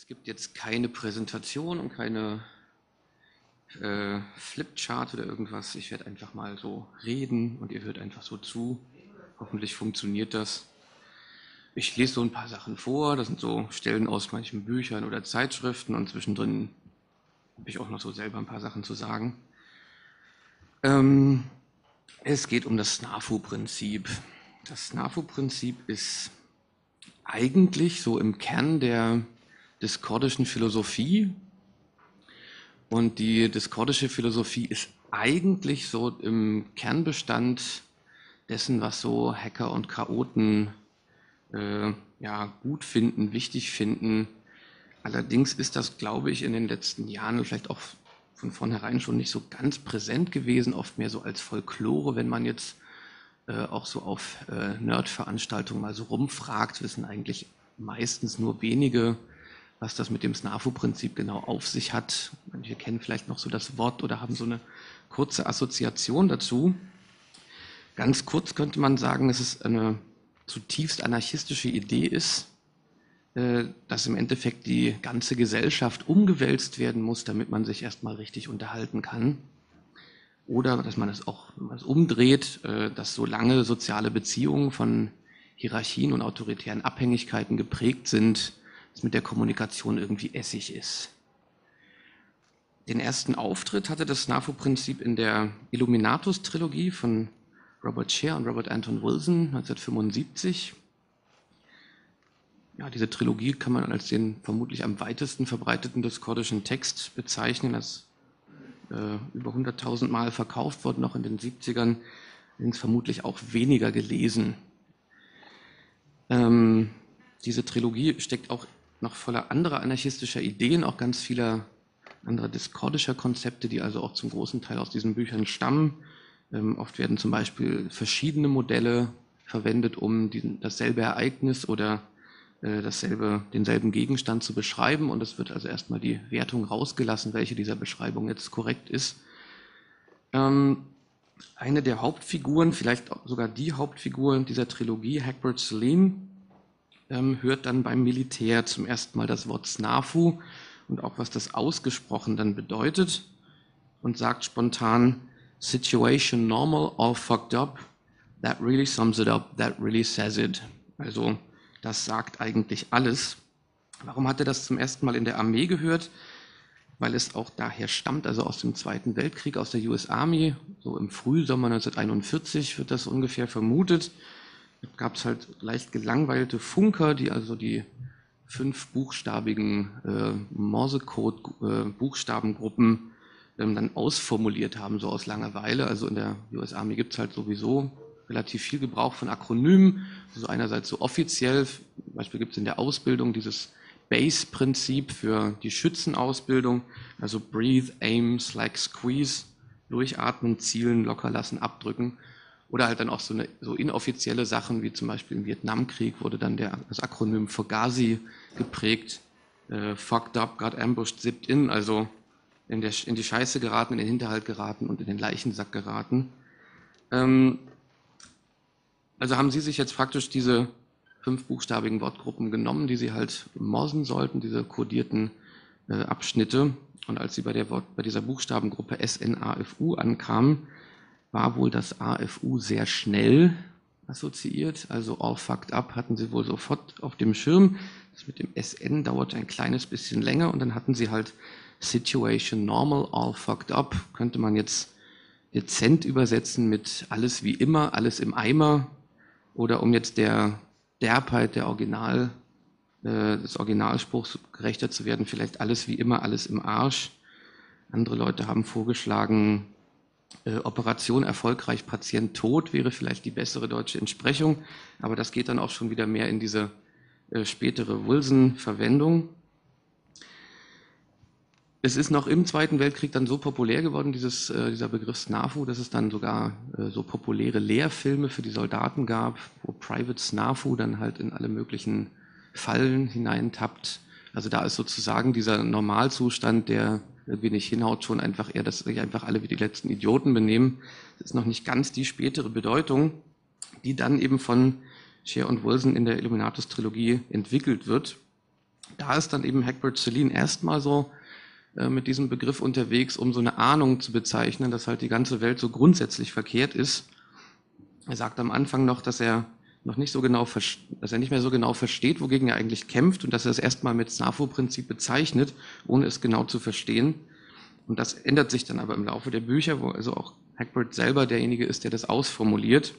Es gibt jetzt keine Präsentation und keine äh, Flipchart oder irgendwas. Ich werde einfach mal so reden und ihr hört einfach so zu. Hoffentlich funktioniert das. Ich lese so ein paar Sachen vor. Das sind so Stellen aus manchen Büchern oder Zeitschriften und zwischendrin habe ich auch noch so selber ein paar Sachen zu sagen. Ähm, es geht um das SNAFU-Prinzip. Das SNAFU-Prinzip ist eigentlich so im Kern der diskordischen Philosophie. Und die diskordische Philosophie ist eigentlich so im Kernbestand dessen, was so Hacker und Chaoten äh, ja, gut finden, wichtig finden. Allerdings ist das, glaube ich, in den letzten Jahren vielleicht auch von vornherein schon nicht so ganz präsent gewesen, oft mehr so als Folklore, wenn man jetzt äh, auch so auf äh, Nerd-Veranstaltungen mal so rumfragt, wissen eigentlich meistens nur wenige, was das mit dem SNAFU-Prinzip genau auf sich hat. Manche kennen vielleicht noch so das Wort oder haben so eine kurze Assoziation dazu. Ganz kurz könnte man sagen, dass es eine zutiefst anarchistische Idee ist, äh, dass im Endeffekt die ganze Gesellschaft umgewälzt werden muss, damit man sich erstmal richtig unterhalten kann. Oder dass man es auch wenn man es umdreht, äh, dass so lange soziale Beziehungen von Hierarchien und autoritären Abhängigkeiten geprägt sind, dass mit der Kommunikation irgendwie Essig ist. Den ersten Auftritt hatte das SNAFU-Prinzip in der Illuminatus-Trilogie von Robert Scher und Robert Anton Wilson 1975. Ja, diese Trilogie kann man als den vermutlich am weitesten verbreiteten diskordischen Text bezeichnen. Das äh, über 100.000 Mal verkauft worden, noch in den 70ern, sind vermutlich auch weniger gelesen. Ähm, diese Trilogie steckt auch noch voller anderer anarchistischer Ideen, auch ganz vieler anderer diskordischer Konzepte, die also auch zum großen Teil aus diesen Büchern stammen. Ähm, oft werden zum Beispiel verschiedene Modelle verwendet, um diesen, dasselbe Ereignis oder äh, dasselbe, denselben Gegenstand zu beschreiben. Und es wird also erstmal die Wertung rausgelassen, welche dieser Beschreibung jetzt korrekt ist. Ähm, eine der Hauptfiguren, vielleicht sogar die Hauptfigur dieser Trilogie, Hagbert Salim, ähm, hört dann beim Militär zum ersten Mal das Wort SNAFU und auch was das ausgesprochen dann bedeutet und sagt spontan, Situation normal, all fucked up, that really sums it up, that really says it. Also das sagt eigentlich alles. Warum hat er das zum ersten Mal in der Armee gehört? Weil es auch daher stammt, also aus dem Zweiten Weltkrieg, aus der US Army. So im Frühsommer 1941 wird das ungefähr vermutet. Gab es halt leicht gelangweilte Funker, die also die fünf buchstabigen äh, Morsecode-Buchstabengruppen äh, ähm, dann ausformuliert haben, so aus Langeweile. Also in der US Army gibt es halt sowieso relativ viel Gebrauch von Akronymen. Also einerseits so offiziell, zum Beispiel gibt es in der Ausbildung dieses BASE-Prinzip für die Schützenausbildung, also Breathe, Aim, Slack, Squeeze, durchatmen, zielen, locker lassen, abdrücken. Oder halt dann auch so, eine, so inoffizielle Sachen, wie zum Beispiel im Vietnamkrieg wurde dann der, das Akronym Fugazi geprägt. Äh, fucked up, got ambushed, zipped in, also in, der, in die Scheiße geraten, in den Hinterhalt geraten und in den Leichensack geraten. Ähm, also haben Sie sich jetzt praktisch diese fünfbuchstabigen Wortgruppen genommen, die Sie halt morsen sollten, diese kodierten äh, Abschnitte. Und als Sie bei, der Wort, bei dieser Buchstabengruppe SNAFU ankamen, war wohl das AFU sehr schnell assoziiert. Also all fucked up hatten Sie wohl sofort auf dem Schirm. Das mit dem SN dauerte ein kleines bisschen länger und dann hatten Sie halt Situation normal, all fucked up. Könnte man jetzt dezent übersetzen mit alles wie immer, alles im Eimer, oder um jetzt der Derbheit der Original, äh, des Originalspruchs gerechter zu werden, vielleicht alles wie immer, alles im Arsch. Andere Leute haben vorgeschlagen, äh, Operation erfolgreich, Patient tot wäre vielleicht die bessere deutsche Entsprechung, aber das geht dann auch schon wieder mehr in diese äh, spätere Wilson-Verwendung. Es ist noch im Zweiten Weltkrieg dann so populär geworden, dieses, äh, dieser Begriff SNAFU, dass es dann sogar äh, so populäre Lehrfilme für die Soldaten gab, wo Private SNAFU dann halt in alle möglichen Fallen hineintappt. Also da ist sozusagen dieser Normalzustand, der irgendwie hinhaut, schon einfach eher, dass sich einfach alle wie die letzten Idioten benehmen. Das ist noch nicht ganz die spätere Bedeutung, die dann eben von Scher und Wilson in der Illuminatus-Trilogie entwickelt wird. Da ist dann eben Hagbert Celine erstmal so äh, mit diesem Begriff unterwegs, um so eine Ahnung zu bezeichnen, dass halt die ganze Welt so grundsätzlich verkehrt ist. Er sagt am Anfang noch, dass er noch nicht so genau, dass er nicht mehr so genau versteht, wogegen er eigentlich kämpft und dass er es erstmal mit SNAFO-Prinzip bezeichnet, ohne es genau zu verstehen. Und das ändert sich dann aber im Laufe der Bücher, wo also auch Hagbert selber derjenige ist, der das ausformuliert.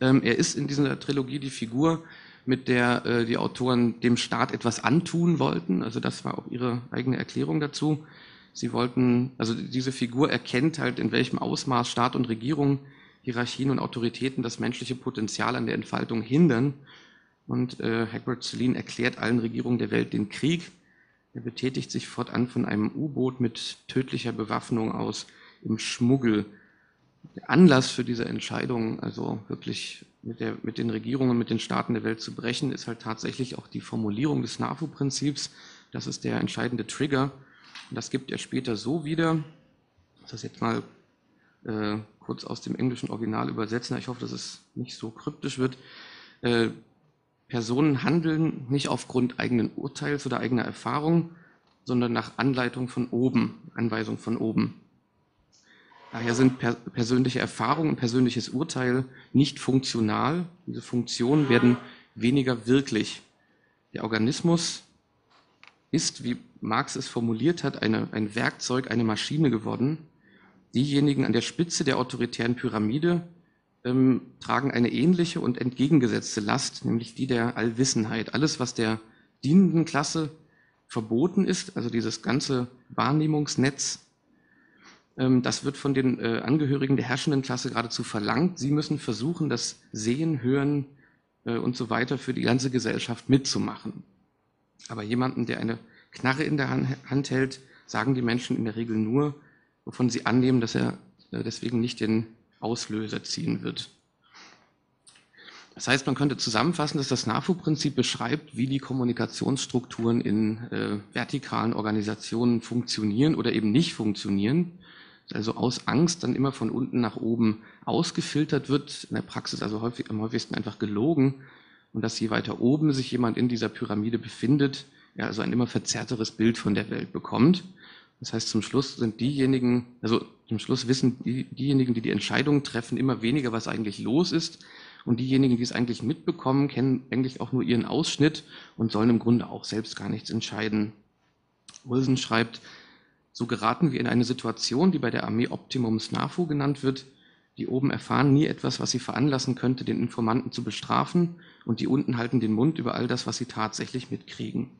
Ähm, er ist in dieser Trilogie die Figur, mit der äh, die Autoren dem Staat etwas antun wollten. Also das war auch ihre eigene Erklärung dazu. Sie wollten, also diese Figur erkennt halt, in welchem Ausmaß Staat und Regierung, Hierarchien und Autoritäten das menschliche Potenzial an der Entfaltung hindern. Und äh, Hagbert Celine erklärt allen Regierungen der Welt den Krieg. Er betätigt sich fortan von einem U-Boot mit tödlicher Bewaffnung aus im Schmuggel der Anlass für diese Entscheidung, also wirklich mit, der, mit den Regierungen, mit den Staaten der Welt zu brechen, ist halt tatsächlich auch die Formulierung des NAFO-Prinzips. Das ist der entscheidende Trigger. Und das gibt er später so wieder, das jetzt mal äh, kurz aus dem englischen Original übersetzen. Ich hoffe, dass es nicht so kryptisch wird. Äh, Personen handeln nicht aufgrund eigenen Urteils oder eigener Erfahrung, sondern nach Anleitung von oben, Anweisung von oben. Daher sind per persönliche Erfahrungen und persönliches Urteil nicht funktional. Diese Funktionen werden weniger wirklich. Der Organismus ist, wie Marx es formuliert hat, eine, ein Werkzeug, eine Maschine geworden. Diejenigen an der Spitze der autoritären Pyramide ähm, tragen eine ähnliche und entgegengesetzte Last, nämlich die der Allwissenheit. Alles, was der dienenden Klasse verboten ist, also dieses ganze Wahrnehmungsnetz, ähm, das wird von den äh, Angehörigen der herrschenden Klasse geradezu verlangt. Sie müssen versuchen, das Sehen, Hören äh, und so weiter für die ganze Gesellschaft mitzumachen. Aber jemanden, der eine Knarre in der Hand hält, sagen die Menschen in der Regel nur, wovon sie annehmen, dass er äh, deswegen nicht den Auslöser ziehen wird. Das heißt, man könnte zusammenfassen, dass das NAFU-Prinzip beschreibt, wie die Kommunikationsstrukturen in äh, vertikalen Organisationen funktionieren oder eben nicht funktionieren also aus Angst dann immer von unten nach oben ausgefiltert wird, in der Praxis also häufig, am häufigsten einfach gelogen und dass je weiter oben sich jemand in dieser Pyramide befindet, er also ein immer verzerrteres Bild von der Welt bekommt. Das heißt, zum Schluss sind diejenigen, also zum Schluss wissen die, diejenigen, die die Entscheidungen treffen, immer weniger, was eigentlich los ist. Und diejenigen, die es eigentlich mitbekommen, kennen eigentlich auch nur ihren Ausschnitt und sollen im Grunde auch selbst gar nichts entscheiden. Wilson schreibt, so geraten wir in eine Situation, die bei der Armee Optimum SNAFU genannt wird. Die oben erfahren nie etwas, was sie veranlassen könnte, den Informanten zu bestrafen, und die unten halten den Mund über all das, was sie tatsächlich mitkriegen.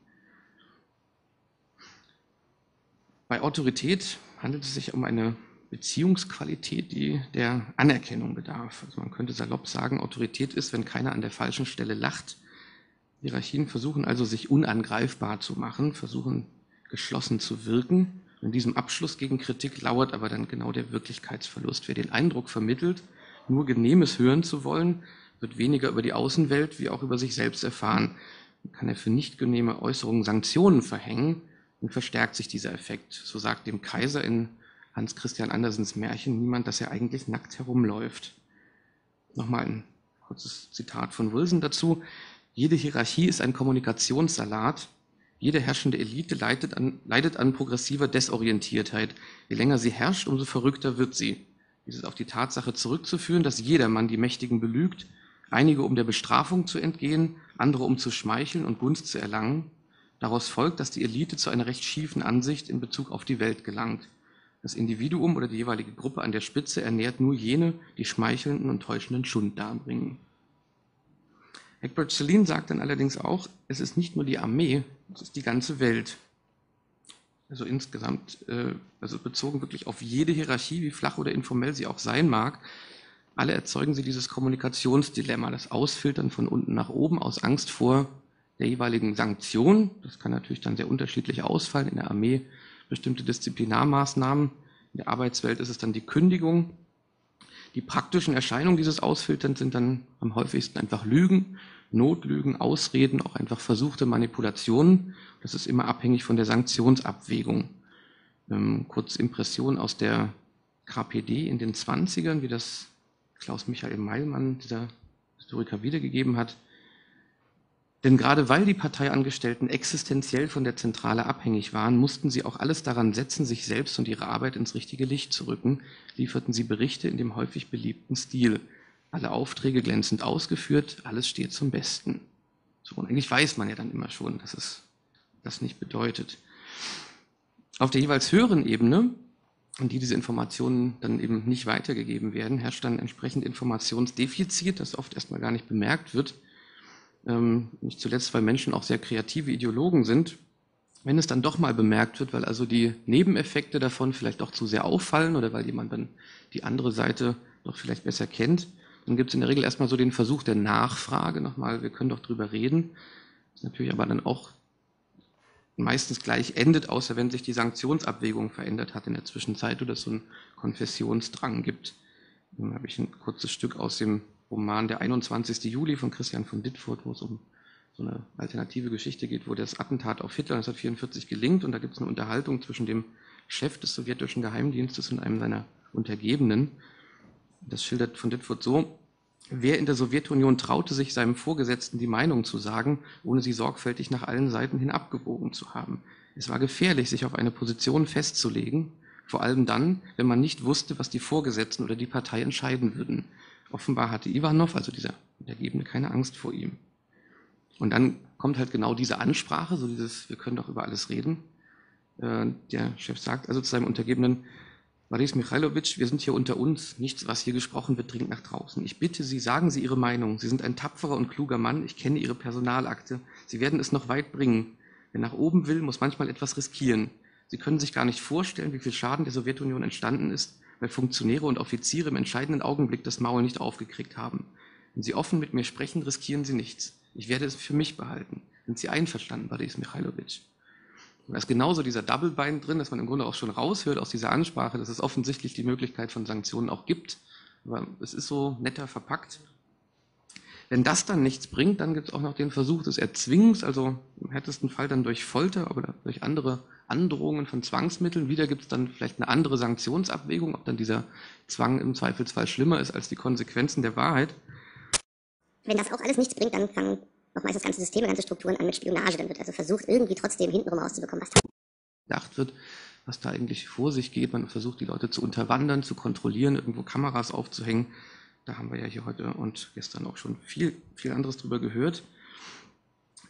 Bei Autorität handelt es sich um eine Beziehungsqualität, die der Anerkennung bedarf. Also man könnte salopp sagen, Autorität ist, wenn keiner an der falschen Stelle lacht. Hierarchien versuchen also, sich unangreifbar zu machen, versuchen geschlossen zu wirken. In diesem Abschluss gegen Kritik lauert aber dann genau der Wirklichkeitsverlust. Wer den Eindruck vermittelt, nur Genehmes hören zu wollen, wird weniger über die Außenwelt wie auch über sich selbst erfahren. Dann kann er für nicht genehme Äußerungen Sanktionen verhängen und verstärkt sich dieser Effekt. So sagt dem Kaiser in Hans Christian Andersens Märchen niemand, dass er eigentlich nackt herumläuft. Nochmal ein kurzes Zitat von Wilson dazu. Jede Hierarchie ist ein Kommunikationssalat, jede herrschende Elite leidet an, leidet an progressiver Desorientiertheit. Je länger sie herrscht, umso verrückter wird sie. Dies ist auf die Tatsache zurückzuführen, dass jedermann die Mächtigen belügt, einige um der Bestrafung zu entgehen, andere um zu schmeicheln und Gunst zu erlangen. Daraus folgt, dass die Elite zu einer recht schiefen Ansicht in Bezug auf die Welt gelangt. Das Individuum oder die jeweilige Gruppe an der Spitze ernährt nur jene, die schmeichelnden und täuschenden Schund darbringen. Egbert Celine sagt dann allerdings auch, es ist nicht nur die Armee, es ist die ganze Welt. Also insgesamt, äh, also bezogen wirklich auf jede Hierarchie, wie flach oder informell sie auch sein mag, alle erzeugen sie dieses Kommunikationsdilemma, das Ausfiltern von unten nach oben aus Angst vor der jeweiligen Sanktion. Das kann natürlich dann sehr unterschiedlich ausfallen. In der Armee bestimmte Disziplinarmaßnahmen. In der Arbeitswelt ist es dann die Kündigung. Die praktischen Erscheinungen dieses Ausfilterns sind dann am häufigsten einfach Lügen, Notlügen, Ausreden, auch einfach versuchte Manipulationen. Das ist immer abhängig von der Sanktionsabwägung. Ähm, kurz Impression aus der KPD in den 20ern, wie das Klaus Michael Meilmann, dieser Historiker, wiedergegeben hat. Denn gerade weil die Parteiangestellten existenziell von der Zentrale abhängig waren, mussten sie auch alles daran setzen, sich selbst und ihre Arbeit ins richtige Licht zu rücken, lieferten sie Berichte in dem häufig beliebten Stil. Alle Aufträge glänzend ausgeführt, alles steht zum Besten. So, und eigentlich weiß man ja dann immer schon, dass es das nicht bedeutet. Auf der jeweils höheren Ebene, in die diese Informationen dann eben nicht weitergegeben werden, herrscht dann entsprechend Informationsdefizit, das oft erstmal gar nicht bemerkt wird. Ähm, nicht zuletzt, weil Menschen auch sehr kreative Ideologen sind. Wenn es dann doch mal bemerkt wird, weil also die Nebeneffekte davon vielleicht auch zu sehr auffallen oder weil jemand dann die andere Seite doch vielleicht besser kennt, dann gibt es in der Regel erstmal so den Versuch der Nachfrage nochmal, wir können doch drüber reden. Ist natürlich aber dann auch meistens gleich endet, außer wenn sich die Sanktionsabwägung verändert hat in der Zwischenzeit oder es so einen Konfessionsdrang gibt. Dann habe ich ein kurzes Stück aus dem Roman Der 21. Juli von Christian von Dittfurt, wo es um so eine alternative Geschichte geht, wo das Attentat auf Hitler 1944 gelingt und da gibt es eine Unterhaltung zwischen dem Chef des sowjetischen Geheimdienstes und einem seiner Untergebenen. Das schildert von Dittfurt so, Wer in der Sowjetunion traute sich, seinem Vorgesetzten die Meinung zu sagen, ohne sie sorgfältig nach allen Seiten hin abgewogen zu haben? Es war gefährlich, sich auf eine Position festzulegen, vor allem dann, wenn man nicht wusste, was die Vorgesetzten oder die Partei entscheiden würden. Offenbar hatte Ivanov, also dieser Untergebene, keine Angst vor ihm. Und dann kommt halt genau diese Ansprache, so dieses, wir können doch über alles reden. Äh, der Chef sagt also zu seinem Untergebenen, Boris Michailowitsch, wir sind hier unter uns. Nichts, was hier gesprochen wird, dringt nach draußen. Ich bitte Sie, sagen Sie Ihre Meinung. Sie sind ein tapferer und kluger Mann. Ich kenne Ihre Personalakte. Sie werden es noch weit bringen. Wer nach oben will, muss manchmal etwas riskieren. Sie können sich gar nicht vorstellen, wie viel Schaden der Sowjetunion entstanden ist, weil Funktionäre und Offiziere im entscheidenden Augenblick das Maul nicht aufgekriegt haben. Wenn Sie offen mit mir sprechen, riskieren Sie nichts. Ich werde es für mich behalten. Sind Sie einverstanden, Boris Michailowitsch? da ist genauso dieser Double Bind drin, dass man im Grunde auch schon raushört aus dieser Ansprache, dass es offensichtlich die Möglichkeit von Sanktionen auch gibt. Aber es ist so netter verpackt. Wenn das dann nichts bringt, dann gibt es auch noch den Versuch des Erzwingens, also im härtesten Fall dann durch Folter oder durch andere Androhungen von Zwangsmitteln. Wieder gibt es dann vielleicht eine andere Sanktionsabwägung, ob dann dieser Zwang im Zweifelsfall schlimmer ist als die Konsequenzen der Wahrheit. Wenn das auch alles nichts bringt, dann fangen nochmal das ganze System, ganze Strukturen an mit Spionage. Dann wird also versucht, irgendwie trotzdem hintenrum rauszubekommen, was gedacht wird, was da eigentlich vor sich geht. Man versucht, die Leute zu unterwandern, zu kontrollieren, irgendwo Kameras aufzuhängen. Da haben wir ja hier heute und gestern auch schon viel, viel anderes drüber gehört.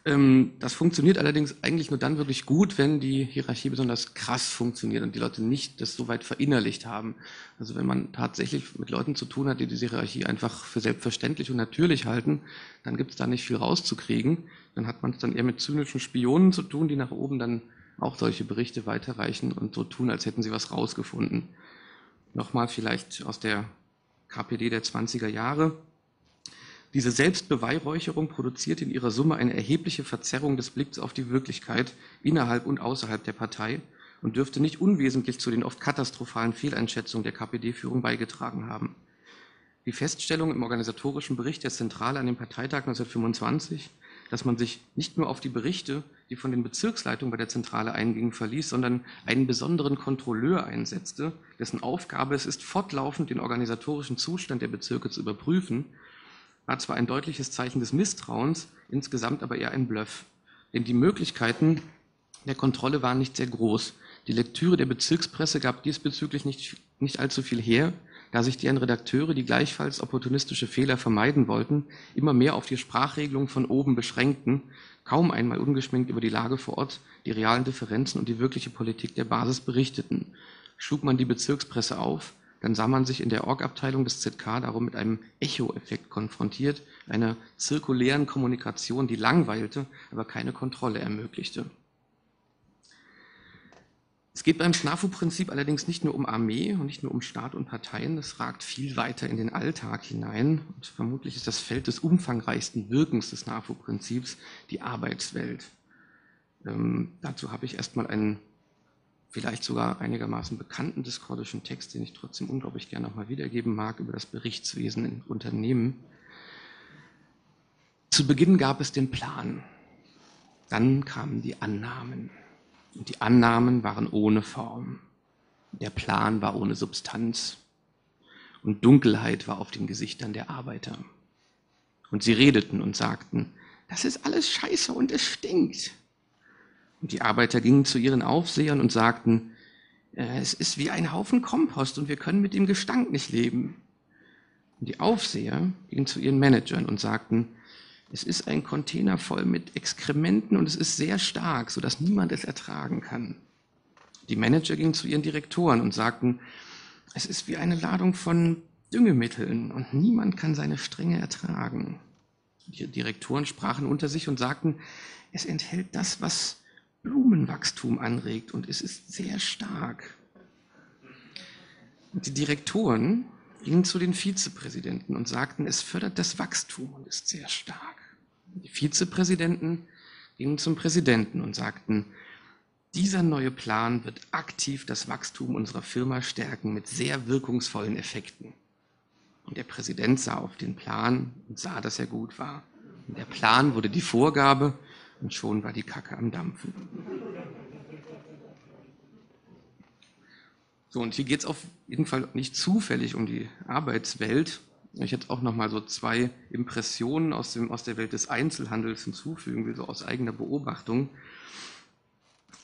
Ähm, das funktioniert allerdings eigentlich nur dann wirklich gut, wenn die Hierarchie besonders krass funktioniert und die Leute nicht das so weit verinnerlicht haben. Also wenn man tatsächlich mit Leuten zu tun hat, die diese Hierarchie einfach für selbstverständlich und natürlich halten, dann gibt es da nicht viel rauszukriegen. Dann hat man es dann eher mit zynischen Spionen zu tun, die nach oben dann auch solche Berichte weiterreichen und so tun, als hätten sie was rausgefunden. Nochmal vielleicht aus der KPD der 20er Jahre. Diese Selbstbeweihräucherung produziert in ihrer Summe eine erhebliche Verzerrung des Blicks auf die Wirklichkeit innerhalb und außerhalb der Partei und dürfte nicht unwesentlich zu den oft katastrophalen Fehleinschätzungen der KPD-Führung beigetragen haben. Die Feststellung im organisatorischen Bericht der Zentrale an dem Parteitag 1925, dass man sich nicht nur auf die Berichte, die von den Bezirksleitungen bei der Zentrale eingingen, verließ, sondern einen besonderen Kontrolleur einsetzte, dessen Aufgabe es ist, fortlaufend den organisatorischen Zustand der Bezirke zu überprüfen war zwar ein deutliches Zeichen des Misstrauens, insgesamt aber eher ein Bluff. Denn die Möglichkeiten der Kontrolle waren nicht sehr groß. Die Lektüre der Bezirkspresse gab diesbezüglich nicht, nicht allzu viel her, da sich deren Redakteure, die gleichfalls opportunistische Fehler vermeiden wollten, immer mehr auf die Sprachregelung von oben beschränkten, kaum einmal ungeschminkt über die Lage vor Ort, die realen Differenzen und die wirkliche Politik der Basis berichteten. Schlug man die Bezirkspresse auf, dann sah man sich in der Org-Abteilung des ZK darum mit einem Echo-Effekt konfrontiert, einer zirkulären Kommunikation, die langweilte, aber keine Kontrolle ermöglichte. Es geht beim SNAFU-Prinzip allerdings nicht nur um Armee und nicht nur um Staat und Parteien, es ragt viel weiter in den Alltag hinein und vermutlich ist das Feld des umfangreichsten Wirkens des SNAFU-Prinzips die Arbeitswelt. Ähm, dazu habe ich erstmal einen vielleicht sogar einigermaßen bekannten diskordischen Text, den ich trotzdem unglaublich gerne nochmal wiedergeben mag, über das Berichtswesen in Unternehmen. Zu Beginn gab es den Plan. Dann kamen die Annahmen. Und die Annahmen waren ohne Form. Der Plan war ohne Substanz. Und Dunkelheit war auf den Gesichtern der Arbeiter. Und sie redeten und sagten, das ist alles scheiße und es stinkt. Die Arbeiter gingen zu ihren Aufsehern und sagten, äh, es ist wie ein Haufen Kompost und wir können mit dem Gestank nicht leben. Und die Aufseher gingen zu ihren Managern und sagten, es ist ein Container voll mit Exkrementen und es ist sehr stark, sodass niemand es ertragen kann. Die Manager gingen zu ihren Direktoren und sagten, es ist wie eine Ladung von Düngemitteln und niemand kann seine Strenge ertragen. Die Direktoren sprachen unter sich und sagten, es enthält das, was Blumenwachstum anregt und es ist sehr stark. Die Direktoren gingen zu den Vizepräsidenten und sagten, es fördert das Wachstum und ist sehr stark. Die Vizepräsidenten gingen zum Präsidenten und sagten, dieser neue Plan wird aktiv das Wachstum unserer Firma stärken mit sehr wirkungsvollen Effekten. Und der Präsident sah auf den Plan und sah, dass er gut war. Und der Plan wurde die Vorgabe und schon war die Kacke am Dampfen. So, und hier geht es auf jeden Fall nicht zufällig um die Arbeitswelt. Ich hätte auch noch mal so zwei Impressionen aus, dem, aus der Welt des Einzelhandels hinzufügen will, so aus eigener Beobachtung,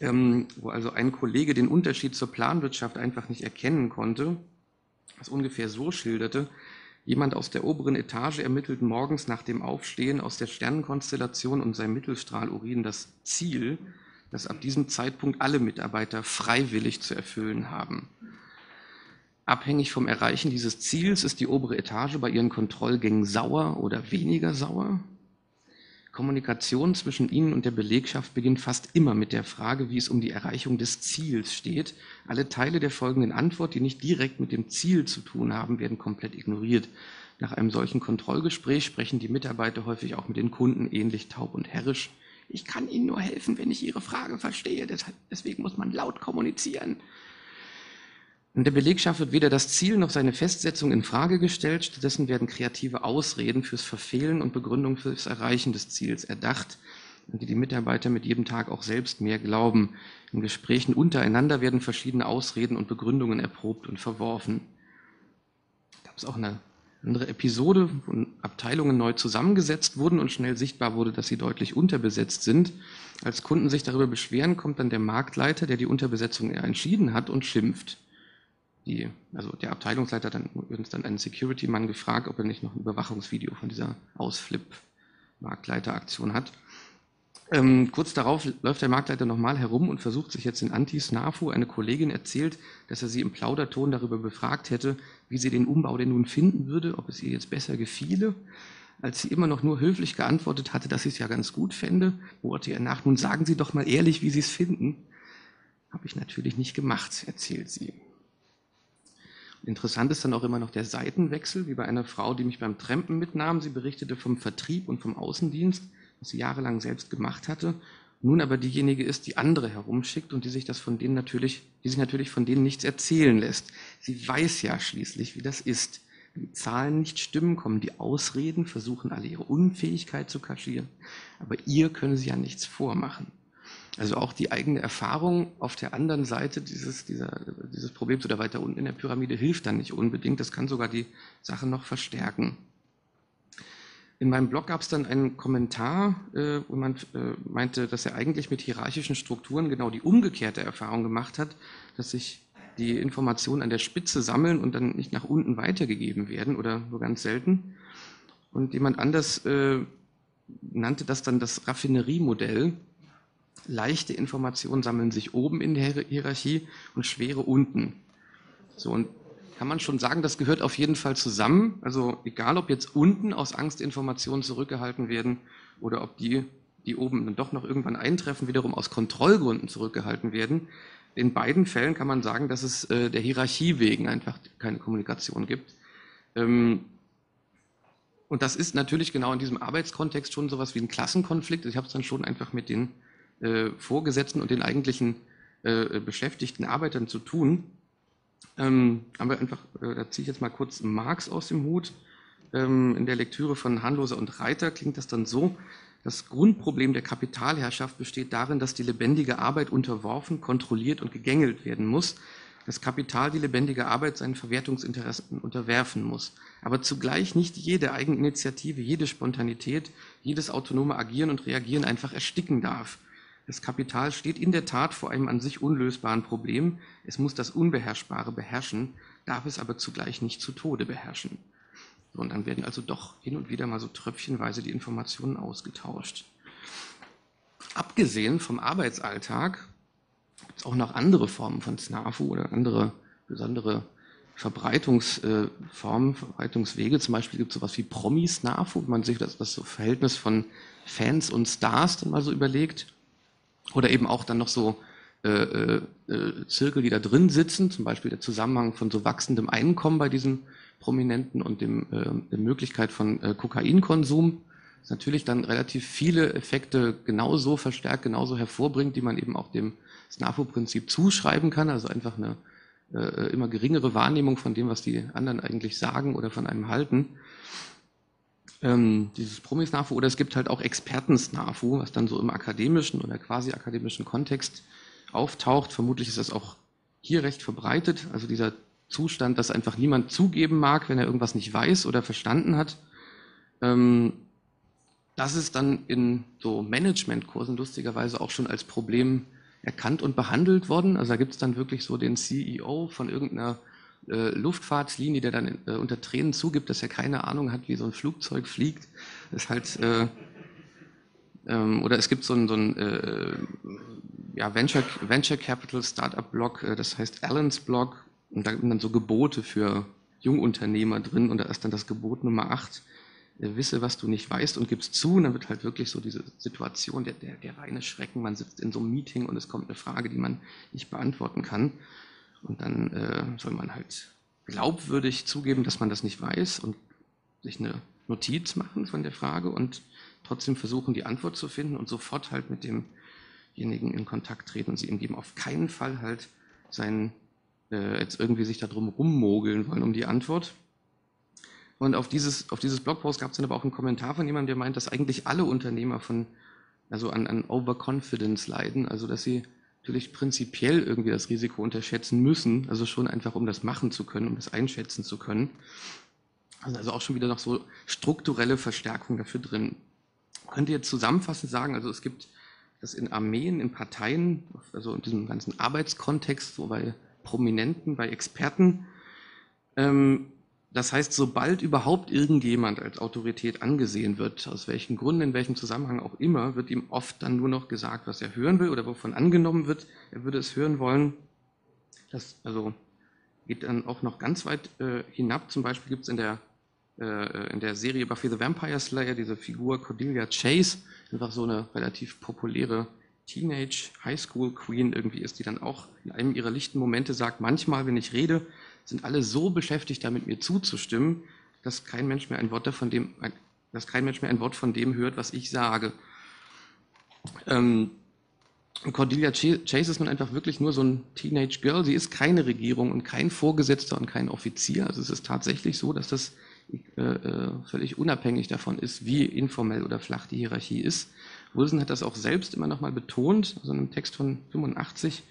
ähm, wo also ein Kollege den Unterschied zur Planwirtschaft einfach nicht erkennen konnte, was ungefähr so schilderte, Jemand aus der oberen Etage ermittelt morgens nach dem Aufstehen aus der Sternenkonstellation und seinem Mittelstrahlurin das Ziel, das ab diesem Zeitpunkt alle Mitarbeiter freiwillig zu erfüllen haben. Abhängig vom Erreichen dieses Ziels ist die obere Etage bei ihren Kontrollgängen sauer oder weniger sauer. Kommunikation zwischen Ihnen und der Belegschaft beginnt fast immer mit der Frage, wie es um die Erreichung des Ziels steht. Alle Teile der folgenden Antwort, die nicht direkt mit dem Ziel zu tun haben, werden komplett ignoriert. Nach einem solchen Kontrollgespräch sprechen die Mitarbeiter häufig auch mit den Kunden ähnlich taub und herrisch. Ich kann Ihnen nur helfen, wenn ich Ihre Frage verstehe. Deswegen muss man laut kommunizieren. In der Belegschaft wird weder das Ziel noch seine Festsetzung in Frage gestellt, stattdessen werden kreative Ausreden fürs Verfehlen und Begründung fürs Erreichen des Ziels erdacht, an die die Mitarbeiter mit jedem Tag auch selbst mehr glauben. In Gesprächen untereinander werden verschiedene Ausreden und Begründungen erprobt und verworfen. Da gab es auch eine andere Episode, wo Abteilungen neu zusammengesetzt wurden und schnell sichtbar wurde, dass sie deutlich unterbesetzt sind. Als Kunden sich darüber beschweren, kommt dann der Marktleiter, der die Unterbesetzung entschieden hat und schimpft die, also der Abteilungsleiter dann übrigens dann einen Security-Mann gefragt, ob er nicht noch ein Überwachungsvideo von dieser Ausflip-Marktleiteraktion hat. Ähm, kurz darauf läuft der Marktleiter nochmal herum und versucht sich jetzt in Anti-Snafu. Eine Kollegin erzählt, dass er sie im Plauderton darüber befragt hätte, wie sie den Umbau denn nun finden würde, ob es ihr jetzt besser gefiele. Als sie immer noch nur höflich geantwortet hatte, dass sie es ja ganz gut fände, bohrte er nach, nun sagen Sie doch mal ehrlich, wie Sie es finden. Habe ich natürlich nicht gemacht, erzählt sie. Interessant ist dann auch immer noch der Seitenwechsel, wie bei einer Frau, die mich beim Trampen mitnahm. Sie berichtete vom Vertrieb und vom Außendienst, was sie jahrelang selbst gemacht hatte. Nun aber diejenige ist, die andere herumschickt und die sich das von denen natürlich, die sich natürlich von denen nichts erzählen lässt. Sie weiß ja schließlich, wie das ist. Wenn die Zahlen nicht stimmen, kommen die Ausreden, versuchen alle ihre Unfähigkeit zu kaschieren. Aber ihr können sie ja nichts vormachen. Also auch die eigene Erfahrung auf der anderen Seite dieses, dieser, dieses Problems oder weiter unten in der Pyramide hilft dann nicht unbedingt. Das kann sogar die Sache noch verstärken. In meinem Blog gab es dann einen Kommentar, äh, wo man äh, meinte, dass er eigentlich mit hierarchischen Strukturen genau die umgekehrte Erfahrung gemacht hat, dass sich die Informationen an der Spitze sammeln und dann nicht nach unten weitergegeben werden oder nur ganz selten. Und jemand anders äh, nannte das dann das Raffineriemodell leichte Informationen sammeln sich oben in der Hierarchie und schwere unten. So, und kann man schon sagen, das gehört auf jeden Fall zusammen. Also egal, ob jetzt unten aus Angst Informationen zurückgehalten werden oder ob die, die oben dann doch noch irgendwann eintreffen, wiederum aus Kontrollgründen zurückgehalten werden. In beiden Fällen kann man sagen, dass es äh, der Hierarchie wegen einfach keine Kommunikation gibt. Ähm, und das ist natürlich genau in diesem Arbeitskontext schon sowas wie ein Klassenkonflikt. Ich habe es dann schon einfach mit den äh, Vorgesetzten und den eigentlichen äh, beschäftigten Arbeitern zu tun. Ähm, aber einfach, äh, da ziehe ich jetzt mal kurz Marx aus dem Hut. Ähm, in der Lektüre von Handloser und Reiter klingt das dann so, das Grundproblem der Kapitalherrschaft besteht darin, dass die lebendige Arbeit unterworfen, kontrolliert und gegängelt werden muss. das Kapital die lebendige Arbeit seinen Verwertungsinteressen unterwerfen muss, aber zugleich nicht jede Eigeninitiative, jede Spontanität, jedes autonome Agieren und Reagieren einfach ersticken darf. Das Kapital steht in der Tat vor einem an sich unlösbaren Problem. Es muss das Unbeherrschbare beherrschen, darf es aber zugleich nicht zu Tode beherrschen. Und dann werden also doch hin und wieder mal so tröpfchenweise die Informationen ausgetauscht. Abgesehen vom Arbeitsalltag gibt es auch noch andere Formen von SNAFU oder andere besondere Verbreitungsformen, Verbreitungswege. Zum Beispiel gibt es sowas wie Promi-SNAFU, man sich das, das so Verhältnis von Fans und Stars dann mal so überlegt. Oder eben auch dann noch so äh, äh, Zirkel, die da drin sitzen, zum Beispiel der Zusammenhang von so wachsendem Einkommen bei diesen Prominenten und dem, äh, der Möglichkeit von äh, Kokainkonsum das natürlich dann relativ viele Effekte genauso verstärkt, genauso hervorbringt, die man eben auch dem SNAFU-Prinzip zuschreiben kann, also einfach eine äh, immer geringere Wahrnehmung von dem, was die anderen eigentlich sagen oder von einem halten. Ähm, dieses Promis-NAFU oder es gibt halt auch Experten-SNAFU, was dann so im akademischen oder quasi akademischen Kontext auftaucht. Vermutlich ist das auch hier recht verbreitet, also dieser Zustand, dass einfach niemand zugeben mag, wenn er irgendwas nicht weiß oder verstanden hat. Ähm, das ist dann in so Managementkursen lustigerweise auch schon als Problem erkannt und behandelt worden. Also da gibt es dann wirklich so den CEO von irgendeiner äh, Luftfahrtslinie, der dann äh, unter Tränen zugibt, dass er keine Ahnung hat, wie so ein Flugzeug fliegt. Ist halt, äh, ähm, oder es gibt so ein, so ein äh, ja, Venture, Venture Capital Startup Blog, äh, das heißt Allen's Blog, und da sind dann so Gebote für Jungunternehmer drin und da ist dann das Gebot Nummer 8, äh, wisse, was du nicht weißt und gibst zu. Und dann wird halt wirklich so diese Situation, der, der, der reine Schrecken, man sitzt in so einem Meeting und es kommt eine Frage, die man nicht beantworten kann. Und dann äh, soll man halt glaubwürdig zugeben, dass man das nicht weiß und sich eine Notiz machen von der Frage und trotzdem versuchen, die Antwort zu finden und sofort halt mit demjenigen in Kontakt treten und sie ihm geben. Auf keinen Fall halt sein, äh, jetzt irgendwie sich da drum rummogeln wollen um die Antwort. Und auf dieses, auf dieses Blogpost gab es dann aber auch einen Kommentar von jemandem, der meint, dass eigentlich alle Unternehmer von, also an, an Overconfidence leiden, also dass sie natürlich prinzipiell irgendwie das Risiko unterschätzen müssen, also schon einfach, um das machen zu können, um das einschätzen zu können. Also, auch schon wieder noch so strukturelle Verstärkung dafür drin. Man könnte jetzt zusammenfassend sagen, also es gibt das in Armeen, in Parteien, also in diesem ganzen Arbeitskontext, so bei Prominenten, bei Experten, ähm, das heißt, sobald überhaupt irgendjemand als Autorität angesehen wird, aus welchen Gründen, in welchem Zusammenhang auch immer, wird ihm oft dann nur noch gesagt, was er hören will oder wovon angenommen wird, er würde es hören wollen. Das also geht dann auch noch ganz weit äh, hinab. Zum Beispiel gibt es in der, äh, in der Serie Buffy the Vampire Slayer diese Figur Cordelia Chase, einfach so eine relativ populäre Teenage Highschool Queen irgendwie ist, die dann auch in einem ihrer lichten Momente sagt, manchmal, wenn ich rede, sind alle so beschäftigt damit, mir zuzustimmen, dass kein Mensch mehr ein Wort davon dem, dass kein Mensch mehr ein Wort von dem hört, was ich sage. Ähm, Cordelia Chase ist nun einfach wirklich nur so ein Teenage Girl. Sie ist keine Regierung und kein Vorgesetzter und kein Offizier. Also es ist tatsächlich so, dass das äh, äh völlig unabhängig davon ist, wie informell oder flach die Hierarchie ist. Wilson hat das auch selbst immer noch mal betont, also in einem Text von 85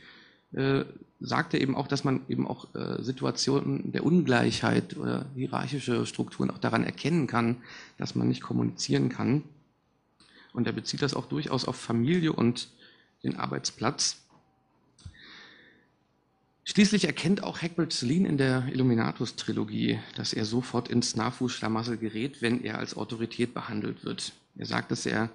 äh, sagt er eben auch, dass man eben auch äh, Situationen der Ungleichheit oder hierarchische Strukturen auch daran erkennen kann, dass man nicht kommunizieren kann. Und er bezieht das auch durchaus auf Familie und den Arbeitsplatz. Schließlich erkennt auch Hagbard Celine in der Illuminatus-Trilogie, dass er sofort ins Nafu-Schlamassel gerät, wenn er als Autorität behandelt wird. Er sagt, dass er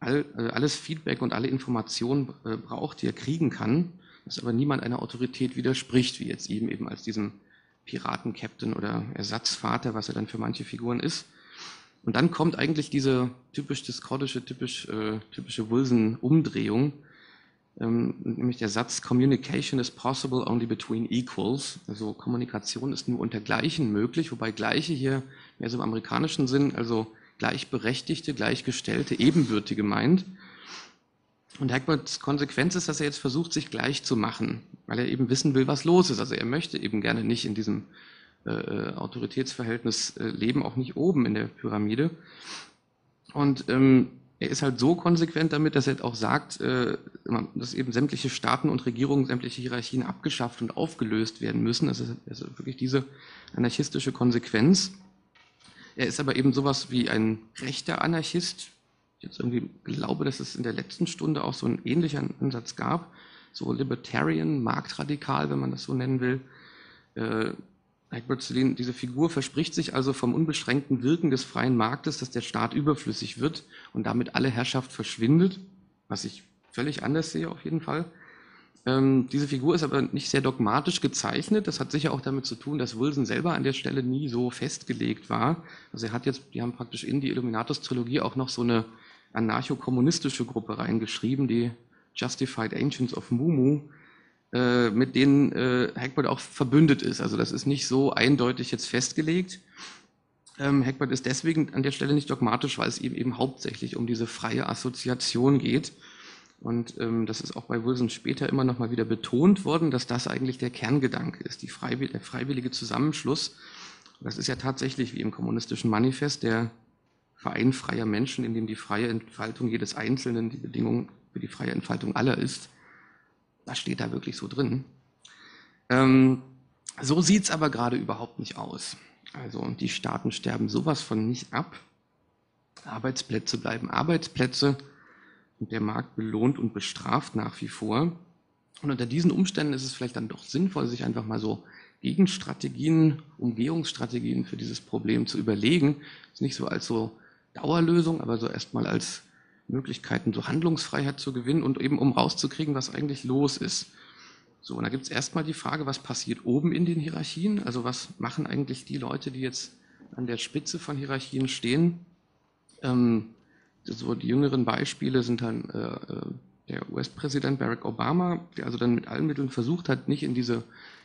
all, äh, alles Feedback und alle Informationen äh, braucht, die er kriegen kann, dass aber niemand einer Autorität widerspricht, wie jetzt ihm eben als diesem Piraten-Captain oder Ersatzvater, was er dann für manche Figuren ist. Und dann kommt eigentlich diese typisch diskordische, typisch, äh, typische Wilson-Umdrehung, ähm, nämlich der Satz, Communication is possible only between equals. Also Kommunikation ist nur unter Gleichen möglich, wobei Gleiche hier mehr so im amerikanischen Sinn, also gleichberechtigte, gleichgestellte, ebenbürtige meint. Und Hackbards Konsequenz ist, dass er jetzt versucht, sich gleich zu machen, weil er eben wissen will, was los ist. Also er möchte eben gerne nicht in diesem äh, äh, Autoritätsverhältnis äh, leben, auch nicht oben in der Pyramide. Und ähm, er ist halt so konsequent damit, dass er auch sagt, äh, dass eben sämtliche Staaten und Regierungen, sämtliche Hierarchien abgeschafft und aufgelöst werden müssen. Das ist, das ist wirklich diese anarchistische Konsequenz. Er ist aber eben sowas wie ein rechter Anarchist. Ich jetzt irgendwie glaube, dass es in der letzten Stunde auch so einen ähnlichen Ansatz gab. So Libertarian, Marktradikal, wenn man das so nennen will. Äh, Egbert Celine, diese Figur verspricht sich also vom unbeschränkten Wirken des freien Marktes, dass der Staat überflüssig wird und damit alle Herrschaft verschwindet, was ich völlig anders sehe auf jeden Fall. Ähm, diese Figur ist aber nicht sehr dogmatisch gezeichnet. Das hat sicher auch damit zu tun, dass Wilson selber an der Stelle nie so festgelegt war. Also er hat jetzt, die haben praktisch in die Illuminatus-Trilogie auch noch so eine anarcho-kommunistische Gruppe reingeschrieben, die Justified Ancients of Mumu, äh, mit denen äh, Hackbird auch verbündet ist. Also das ist nicht so eindeutig jetzt festgelegt. Ähm, Hackbird ist deswegen an der Stelle nicht dogmatisch, weil es ihm eben hauptsächlich um diese freie Assoziation geht. Und ähm, das ist auch bei Wilson später immer noch mal wieder betont worden, dass das eigentlich der Kerngedanke ist, die freiwillige, der freiwillige Zusammenschluss. Das ist ja tatsächlich wie im kommunistischen Manifest der Verein freier Menschen, in dem die freie Entfaltung jedes Einzelnen die Bedingung für die freie Entfaltung aller ist. Das steht da wirklich so drin. Ähm, so sieht's aber gerade überhaupt nicht aus. Also die Staaten sterben sowas von nicht ab. Arbeitsplätze bleiben Arbeitsplätze und der Markt belohnt und bestraft nach wie vor. Und unter diesen Umständen ist es vielleicht dann doch sinnvoll, sich einfach mal so Gegenstrategien, Umgehungsstrategien für dieses Problem zu überlegen. Das ist nicht so als so Dauerlösung, aber so erstmal als Möglichkeiten, so Handlungsfreiheit zu gewinnen und eben um rauszukriegen, was eigentlich los ist. So, und da gibt es erstmal die Frage, was passiert oben in den Hierarchien? Also was machen eigentlich die Leute, die jetzt an der Spitze von Hierarchien stehen? Ähm, so die jüngeren Beispiele sind dann äh, äh der US-Präsident Barack Obama, der also dann mit allen Mitteln versucht hat, nicht in diese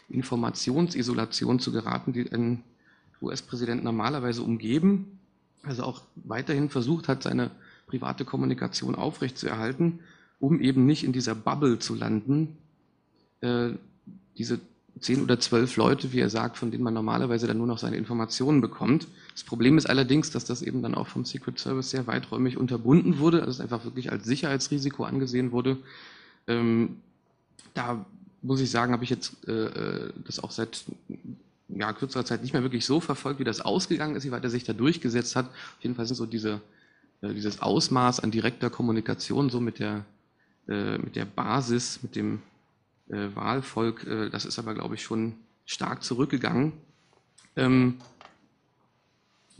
Informationsisolation zu geraten, die ein US-Präsident normalerweise umgeben. Also auch weiterhin versucht hat, seine private Kommunikation aufrechtzuerhalten, um eben nicht in dieser Bubble zu landen. Äh, diese zehn oder zwölf Leute, wie er sagt, von denen man normalerweise dann nur noch seine Informationen bekommt. Das Problem ist allerdings, dass das eben dann auch vom Secret Service sehr weiträumig unterbunden wurde, also es einfach wirklich als Sicherheitsrisiko angesehen wurde. Ähm, da muss ich sagen, habe ich jetzt äh, äh das auch seit ja, kürzerer Zeit nicht mehr wirklich so verfolgt, wie das ausgegangen ist, wie weit er sich da durchgesetzt hat. Auf jeden Fall sind so diese äh, dieses Ausmaß an direkter Kommunikation so mit der, äh, mit der Basis, mit dem äh, Wahlvolk, das ist aber, glaube ich, schon stark zurückgegangen. Ähm,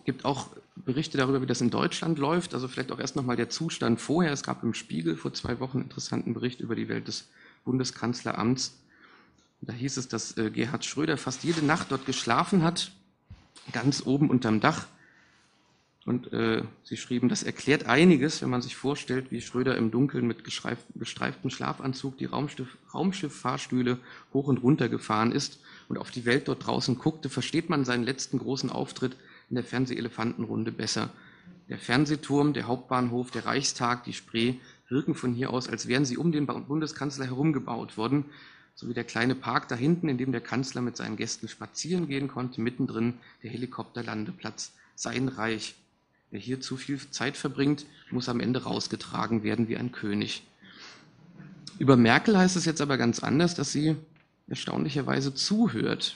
gibt auch Berichte darüber, wie das in Deutschland läuft. Also vielleicht auch erst nochmal der Zustand vorher. Es gab im Spiegel vor zwei Wochen einen interessanten Bericht über die Welt des Bundeskanzleramts. Da hieß es, dass Gerhard Schröder fast jede Nacht dort geschlafen hat, ganz oben unterm Dach. Und äh, sie schrieben, das erklärt einiges, wenn man sich vorstellt, wie Schröder im Dunkeln mit gestreiftem Schlafanzug die Raumschiff, Raumschifffahrstühle hoch und runter gefahren ist und auf die Welt dort draußen guckte, versteht man seinen letzten großen Auftritt in der Fernsehelefantenrunde besser. Der Fernsehturm, der Hauptbahnhof, der Reichstag, die Spree wirken von hier aus, als wären sie um den Bundeskanzler herumgebaut worden, so wie der kleine Park da hinten, in dem der Kanzler mit seinen Gästen spazieren gehen konnte, mittendrin der Helikopterlandeplatz. Sein Reich, Wer hier zu viel Zeit verbringt, muss am Ende rausgetragen werden wie ein König. Über Merkel heißt es jetzt aber ganz anders, dass sie erstaunlicherweise zuhört.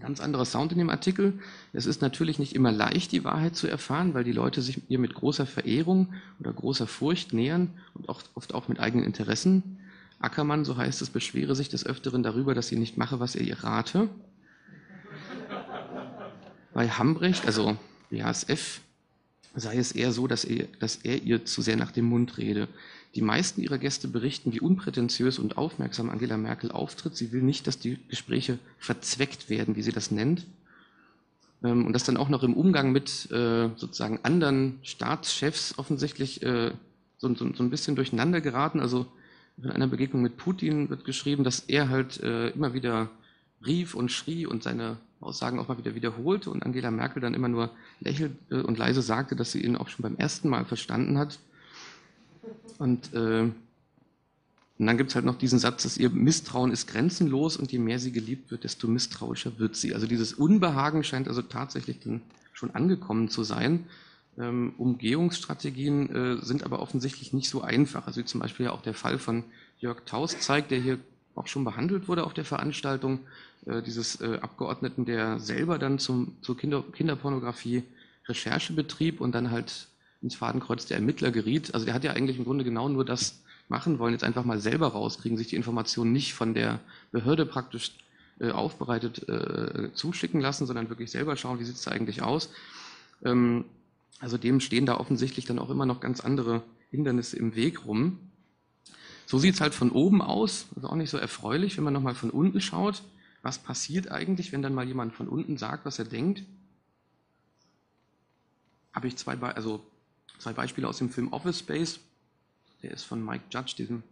Ganz anderer Sound in dem Artikel. Es ist natürlich nicht immer leicht, die Wahrheit zu erfahren, weil die Leute sich ihr mit großer Verehrung oder großer Furcht nähern und auch, oft auch mit eigenen Interessen. Ackermann, so heißt es, beschwere sich des Öfteren darüber, dass sie nicht mache, was er ihr rate. Bei Hambrecht, also BASF, sei es eher so, dass er, dass er ihr zu sehr nach dem Mund rede. Die meisten ihrer Gäste berichten, wie unprätentiös und aufmerksam Angela Merkel auftritt. Sie will nicht, dass die Gespräche verzweckt werden, wie sie das nennt. Ähm, und das dann auch noch im Umgang mit äh, sozusagen anderen Staatschefs offensichtlich äh, so, ein bisschen durcheinander geraten. Also in einer Begegnung mit Putin wird geschrieben, dass er halt äh, immer wieder rief und schrie und seine Aussagen auch mal wieder wiederholte und Angela Merkel dann immer nur lächelte und leise sagte, dass sie ihn auch schon beim ersten Mal verstanden hat. Und, äh, und dann gibt es halt noch diesen Satz, dass ihr Misstrauen ist grenzenlos und je mehr sie geliebt wird, desto misstrauischer wird sie. Also dieses Unbehagen scheint also tatsächlich schon angekommen zu sein. Ähm, Umgehungsstrategien äh, sind aber offensichtlich nicht so einfach. Also wie zum Beispiel ja auch der Fall von Jörg Taus zeigt, der hier auch schon behandelt wurde auf der Veranstaltung, äh, dieses äh, Abgeordneten, der selber dann zum, zur Kinder, Kinderpornografie Recherche betrieb und dann halt ins Fadenkreuz der Ermittler geriet. Also der hat ja eigentlich im Grunde genau nur das machen wollen, jetzt einfach mal selber rauskriegen, sich die Informationen nicht von der Behörde praktisch äh, aufbereitet zuschicken lassen, sondern wirklich selber schauen, wie sieht es eigentlich aus. Ähm, also dem stehen da offensichtlich dann auch immer noch ganz andere Hindernisse im Weg rum. So sieht es halt von oben aus, also auch nicht so erfreulich, wenn man nochmal von unten schaut. Was passiert eigentlich, wenn dann mal jemand von unten sagt, was er denkt? Habe ich zwei, Be also zwei Beispiele aus dem Film Office Space. Der ist von Mike Judge, diesem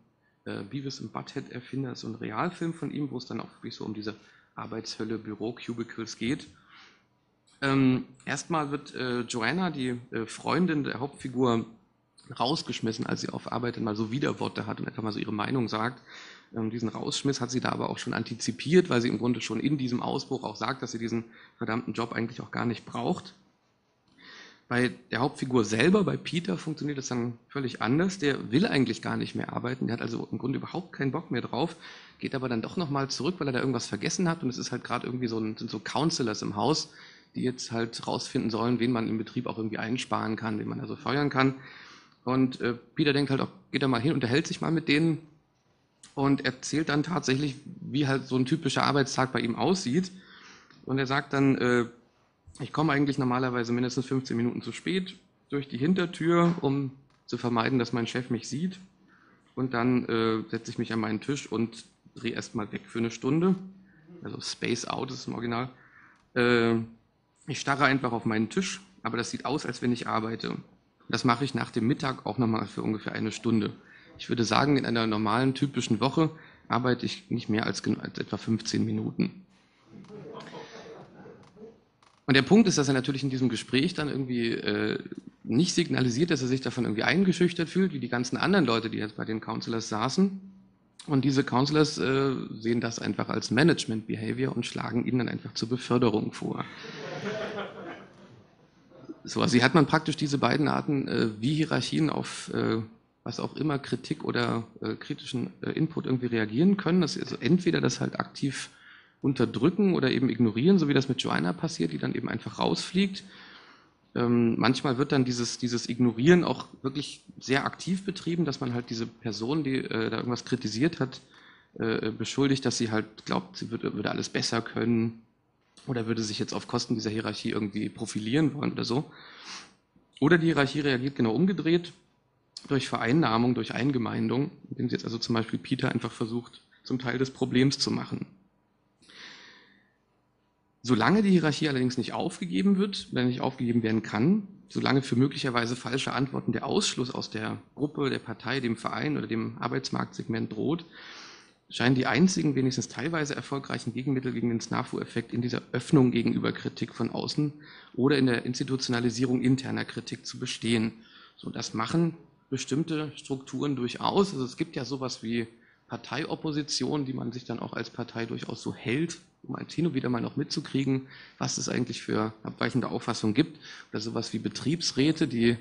äh, Beavis und Butthead Erfinder, so ein Realfilm von ihm, wo es dann auch wirklich so um diese Arbeitshölle, Büro-Cubicles geht. Ähm, erstmal wird äh, Joanna, die äh, Freundin der Hauptfigur, rausgeschmissen, als sie auf Arbeit dann mal so Widerworte hat und einfach mal so ihre Meinung sagt. Ähm, diesen Rausschmiss hat sie da aber auch schon antizipiert, weil sie im Grunde schon in diesem Ausbruch auch sagt, dass sie diesen verdammten Job eigentlich auch gar nicht braucht. Bei der Hauptfigur selber, bei Peter, funktioniert das dann völlig anders. Der will eigentlich gar nicht mehr arbeiten. Der hat also im Grunde überhaupt keinen Bock mehr drauf, geht aber dann doch nochmal zurück, weil er da irgendwas vergessen hat. Und es ist halt gerade irgendwie so ein, sind so Counselors im Haus, die jetzt halt rausfinden sollen, wen man im Betrieb auch irgendwie einsparen kann, wen man also feuern kann. Und äh, Peter denkt halt auch, geht da mal hin, unterhält sich mal mit denen und erzählt dann tatsächlich, wie halt so ein typischer Arbeitstag bei ihm aussieht. Und er sagt dann, äh, ich komme eigentlich normalerweise mindestens 15 Minuten zu spät durch die Hintertür, um zu vermeiden, dass mein Chef mich sieht. Und dann äh, setze ich mich an meinen Tisch und drehe erstmal weg für eine Stunde. Also Space Out ist im Original. Äh, ich starre einfach auf meinen Tisch, aber das sieht aus, als wenn ich arbeite. Das mache ich nach dem Mittag auch nochmal für ungefähr eine Stunde. Ich würde sagen, in einer normalen, typischen Woche arbeite ich nicht mehr als, als etwa 15 Minuten. Und der Punkt ist, dass er natürlich in diesem Gespräch dann irgendwie äh, nicht signalisiert, dass er sich davon irgendwie eingeschüchtert fühlt, wie die ganzen anderen Leute, die jetzt bei den Counselors saßen. Und diese Counselors äh, sehen das einfach als Management Behavior und schlagen ihnen dann einfach zur Beförderung vor. So, also hier hat man praktisch diese beiden Arten, äh, wie Hierarchien auf äh, was auch immer Kritik oder äh, kritischen äh, Input irgendwie reagieren können. Das also entweder das halt aktiv unterdrücken oder eben ignorieren, so wie das mit Joanna passiert, die dann eben einfach rausfliegt. Ähm, manchmal wird dann dieses, dieses Ignorieren auch wirklich sehr aktiv betrieben, dass man halt diese Person, die äh, da irgendwas kritisiert hat, äh, beschuldigt, dass sie halt glaubt, sie würde, würde alles besser können oder würde sich jetzt auf Kosten dieser Hierarchie irgendwie profilieren wollen oder so. Oder die Hierarchie reagiert genau umgedreht durch Vereinnahmung, durch Eingemeindung, indem sie jetzt also zum Beispiel Peter einfach versucht, zum Teil des Problems zu machen. Solange die Hierarchie allerdings nicht aufgegeben wird, wenn nicht aufgegeben werden kann, solange für möglicherweise falsche Antworten der Ausschluss aus der Gruppe, der Partei, dem Verein oder dem Arbeitsmarktsegment droht, scheinen die einzigen, wenigstens teilweise erfolgreichen Gegenmittel gegen den SNAFU-Effekt in dieser Öffnung gegenüber Kritik von außen oder in der Institutionalisierung interner Kritik zu bestehen. So, das machen bestimmte Strukturen durchaus. Also es gibt ja sowas wie Parteiopposition, die man sich dann auch als Partei durchaus so hält, um als Tino wieder mal noch mitzukriegen, was es eigentlich für abweichende Auffassungen gibt. Oder sowas wie Betriebsräte, die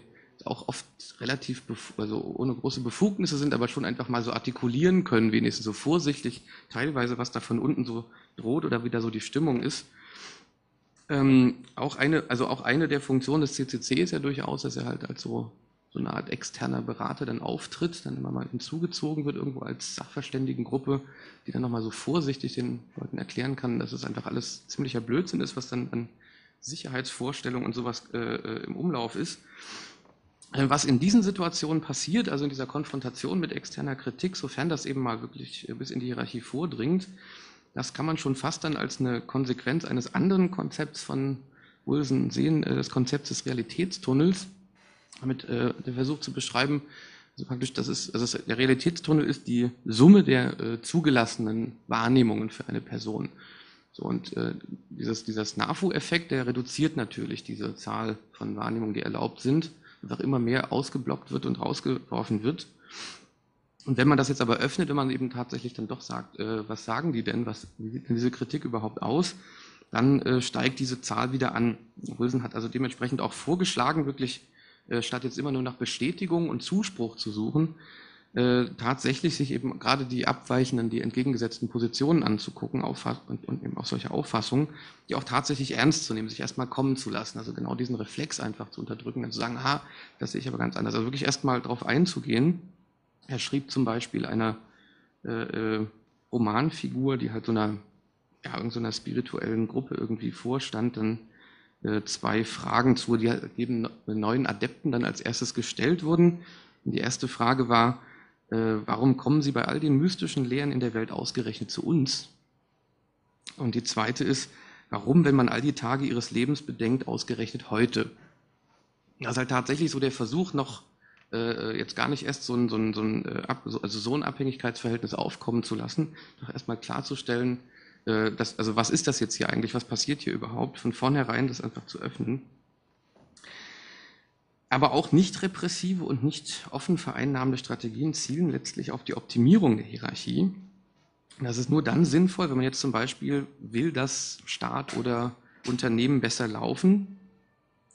auch oft relativ, also ohne große Befugnisse sind, aber schon einfach mal so artikulieren können, wenigstens so vorsichtig, teilweise, was da von unten so droht oder wie da so die Stimmung ist. Ähm, auch eine, also auch eine der Funktionen des CCC ist ja durchaus, dass er halt als so so eine Art externer Berater dann auftritt, dann immer mal hinzugezogen wird, irgendwo als Sachverständigengruppe, die dann nochmal so vorsichtig den Leuten erklären kann, dass es einfach alles ziemlicher Blödsinn ist, was dann an Sicherheitsvorstellungen und sowas äh, äh im Umlauf ist. Äh, was in diesen Situationen passiert, also in dieser Konfrontation mit externer Kritik, sofern das eben mal wirklich äh, bis in die Hierarchie vordringt, das kann man schon fast dann als eine Konsequenz eines anderen Konzepts von Wilson sehen, des Konzepts des Realitätstunnels damit äh, der Versuch zu beschreiben, also praktisch, das ist, also der Realitätstunnel ist die Summe der äh, zugelassenen Wahrnehmungen für eine Person. So, und äh, dieses, dieser SNAFU-Effekt, der reduziert natürlich diese Zahl von Wahrnehmungen, die erlaubt sind, einfach immer mehr ausgeblockt wird und rausgeworfen wird. Und wenn man das jetzt aber öffnet, wenn man eben tatsächlich dann doch sagt, äh, was sagen die denn, was, wie sieht denn diese Kritik überhaupt aus, dann äh, steigt diese Zahl wieder an. Wilson hat also dementsprechend auch vorgeschlagen, wirklich äh, statt jetzt immer nur nach Bestätigung und Zuspruch zu suchen, äh, tatsächlich sich eben gerade die abweichenden, die entgegengesetzten Positionen anzugucken und, und, eben auch solche Auffassungen, die auch tatsächlich ernst zu nehmen, sich erstmal kommen zu lassen, also genau diesen Reflex einfach zu unterdrücken und zu sagen, aha, das sehe ich aber ganz anders. Also wirklich erstmal darauf einzugehen. Er schrieb zum Beispiel einer äh, äh Romanfigur, die halt so einer ja, irgendeiner spirituellen Gruppe irgendwie vorstand, dann äh, zwei Fragen zu, die eben neuen Adepten dann als erstes gestellt wurden. Und die erste Frage war, warum kommen sie bei all den mystischen Lehren in der Welt ausgerechnet zu uns? Und die zweite ist, warum, wenn man all die Tage ihres Lebens bedenkt, ausgerechnet heute? Das ist halt tatsächlich so der Versuch, noch äh, jetzt gar nicht erst so ein, so ein, so ein, äh, also so ein Abhängigkeitsverhältnis aufkommen zu lassen, doch erstmal klarzustellen, äh, das, also was ist das jetzt hier eigentlich, was passiert hier überhaupt, von vornherein das einfach zu öffnen. Aber auch nicht repressive und nicht offen vereinnahmende Strategien zielen letztlich auf die Optimierung der Hierarchie. Das ist nur dann sinnvoll, wenn man jetzt zum Beispiel will, dass Staat oder Unternehmen besser laufen.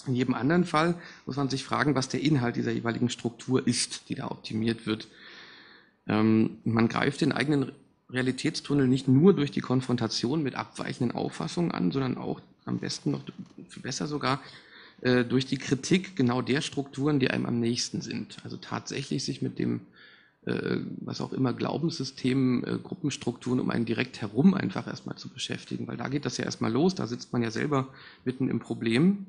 In jedem anderen Fall muss man sich fragen, was der Inhalt dieser jeweiligen Struktur ist, die da optimiert wird. Ähm, man greift den eigenen Realitätstunnel nicht nur durch die Konfrontation mit abweichenden Auffassungen an, sondern auch am besten noch besser sogar äh, durch die Kritik genau der Strukturen, die einem am nächsten sind. Also tatsächlich sich mit dem, äh, was auch immer, Glaubenssystem, äh, Gruppenstrukturen um einen direkt herum einfach erstmal zu beschäftigen, weil da geht das ja erstmal los, da sitzt man ja selber mitten im Problem.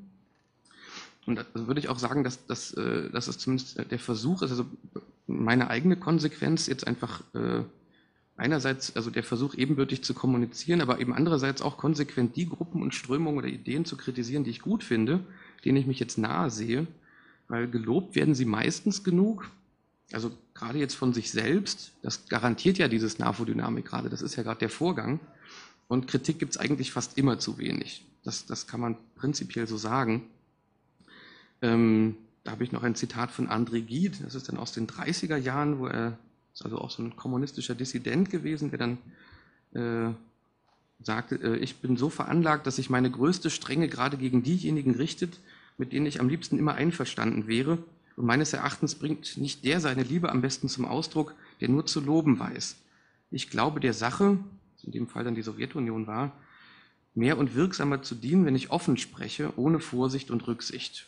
Und da würde ich auch sagen, dass, dass, äh, dass es zumindest der Versuch ist, also meine eigene Konsequenz jetzt einfach äh, einerseits also der Versuch, ebenbürtig zu kommunizieren, aber eben andererseits auch konsequent die Gruppen und Strömungen oder Ideen zu kritisieren, die ich gut finde, denen ich mich jetzt nahe sehe, weil gelobt werden sie meistens genug, also gerade jetzt von sich selbst, das garantiert ja dieses NAFO-Dynamik gerade, das ist ja gerade der Vorgang, und Kritik gibt es eigentlich fast immer zu wenig. Das, das kann man prinzipiell so sagen. Ähm, da habe ich noch ein Zitat von André Gide, das ist dann aus den 30er Jahren, wo er ist also auch so ein kommunistischer Dissident gewesen, der dann äh, sagte, äh, ich bin so veranlagt, dass sich meine größte Strenge gerade gegen diejenigen richtet, mit denen ich am liebsten immer einverstanden wäre. Und meines Erachtens bringt nicht der seine Liebe am besten zum Ausdruck, der nur zu loben weiß. Ich glaube der Sache, in dem Fall dann die Sowjetunion war, mehr und wirksamer zu dienen, wenn ich offen spreche, ohne Vorsicht und Rücksicht.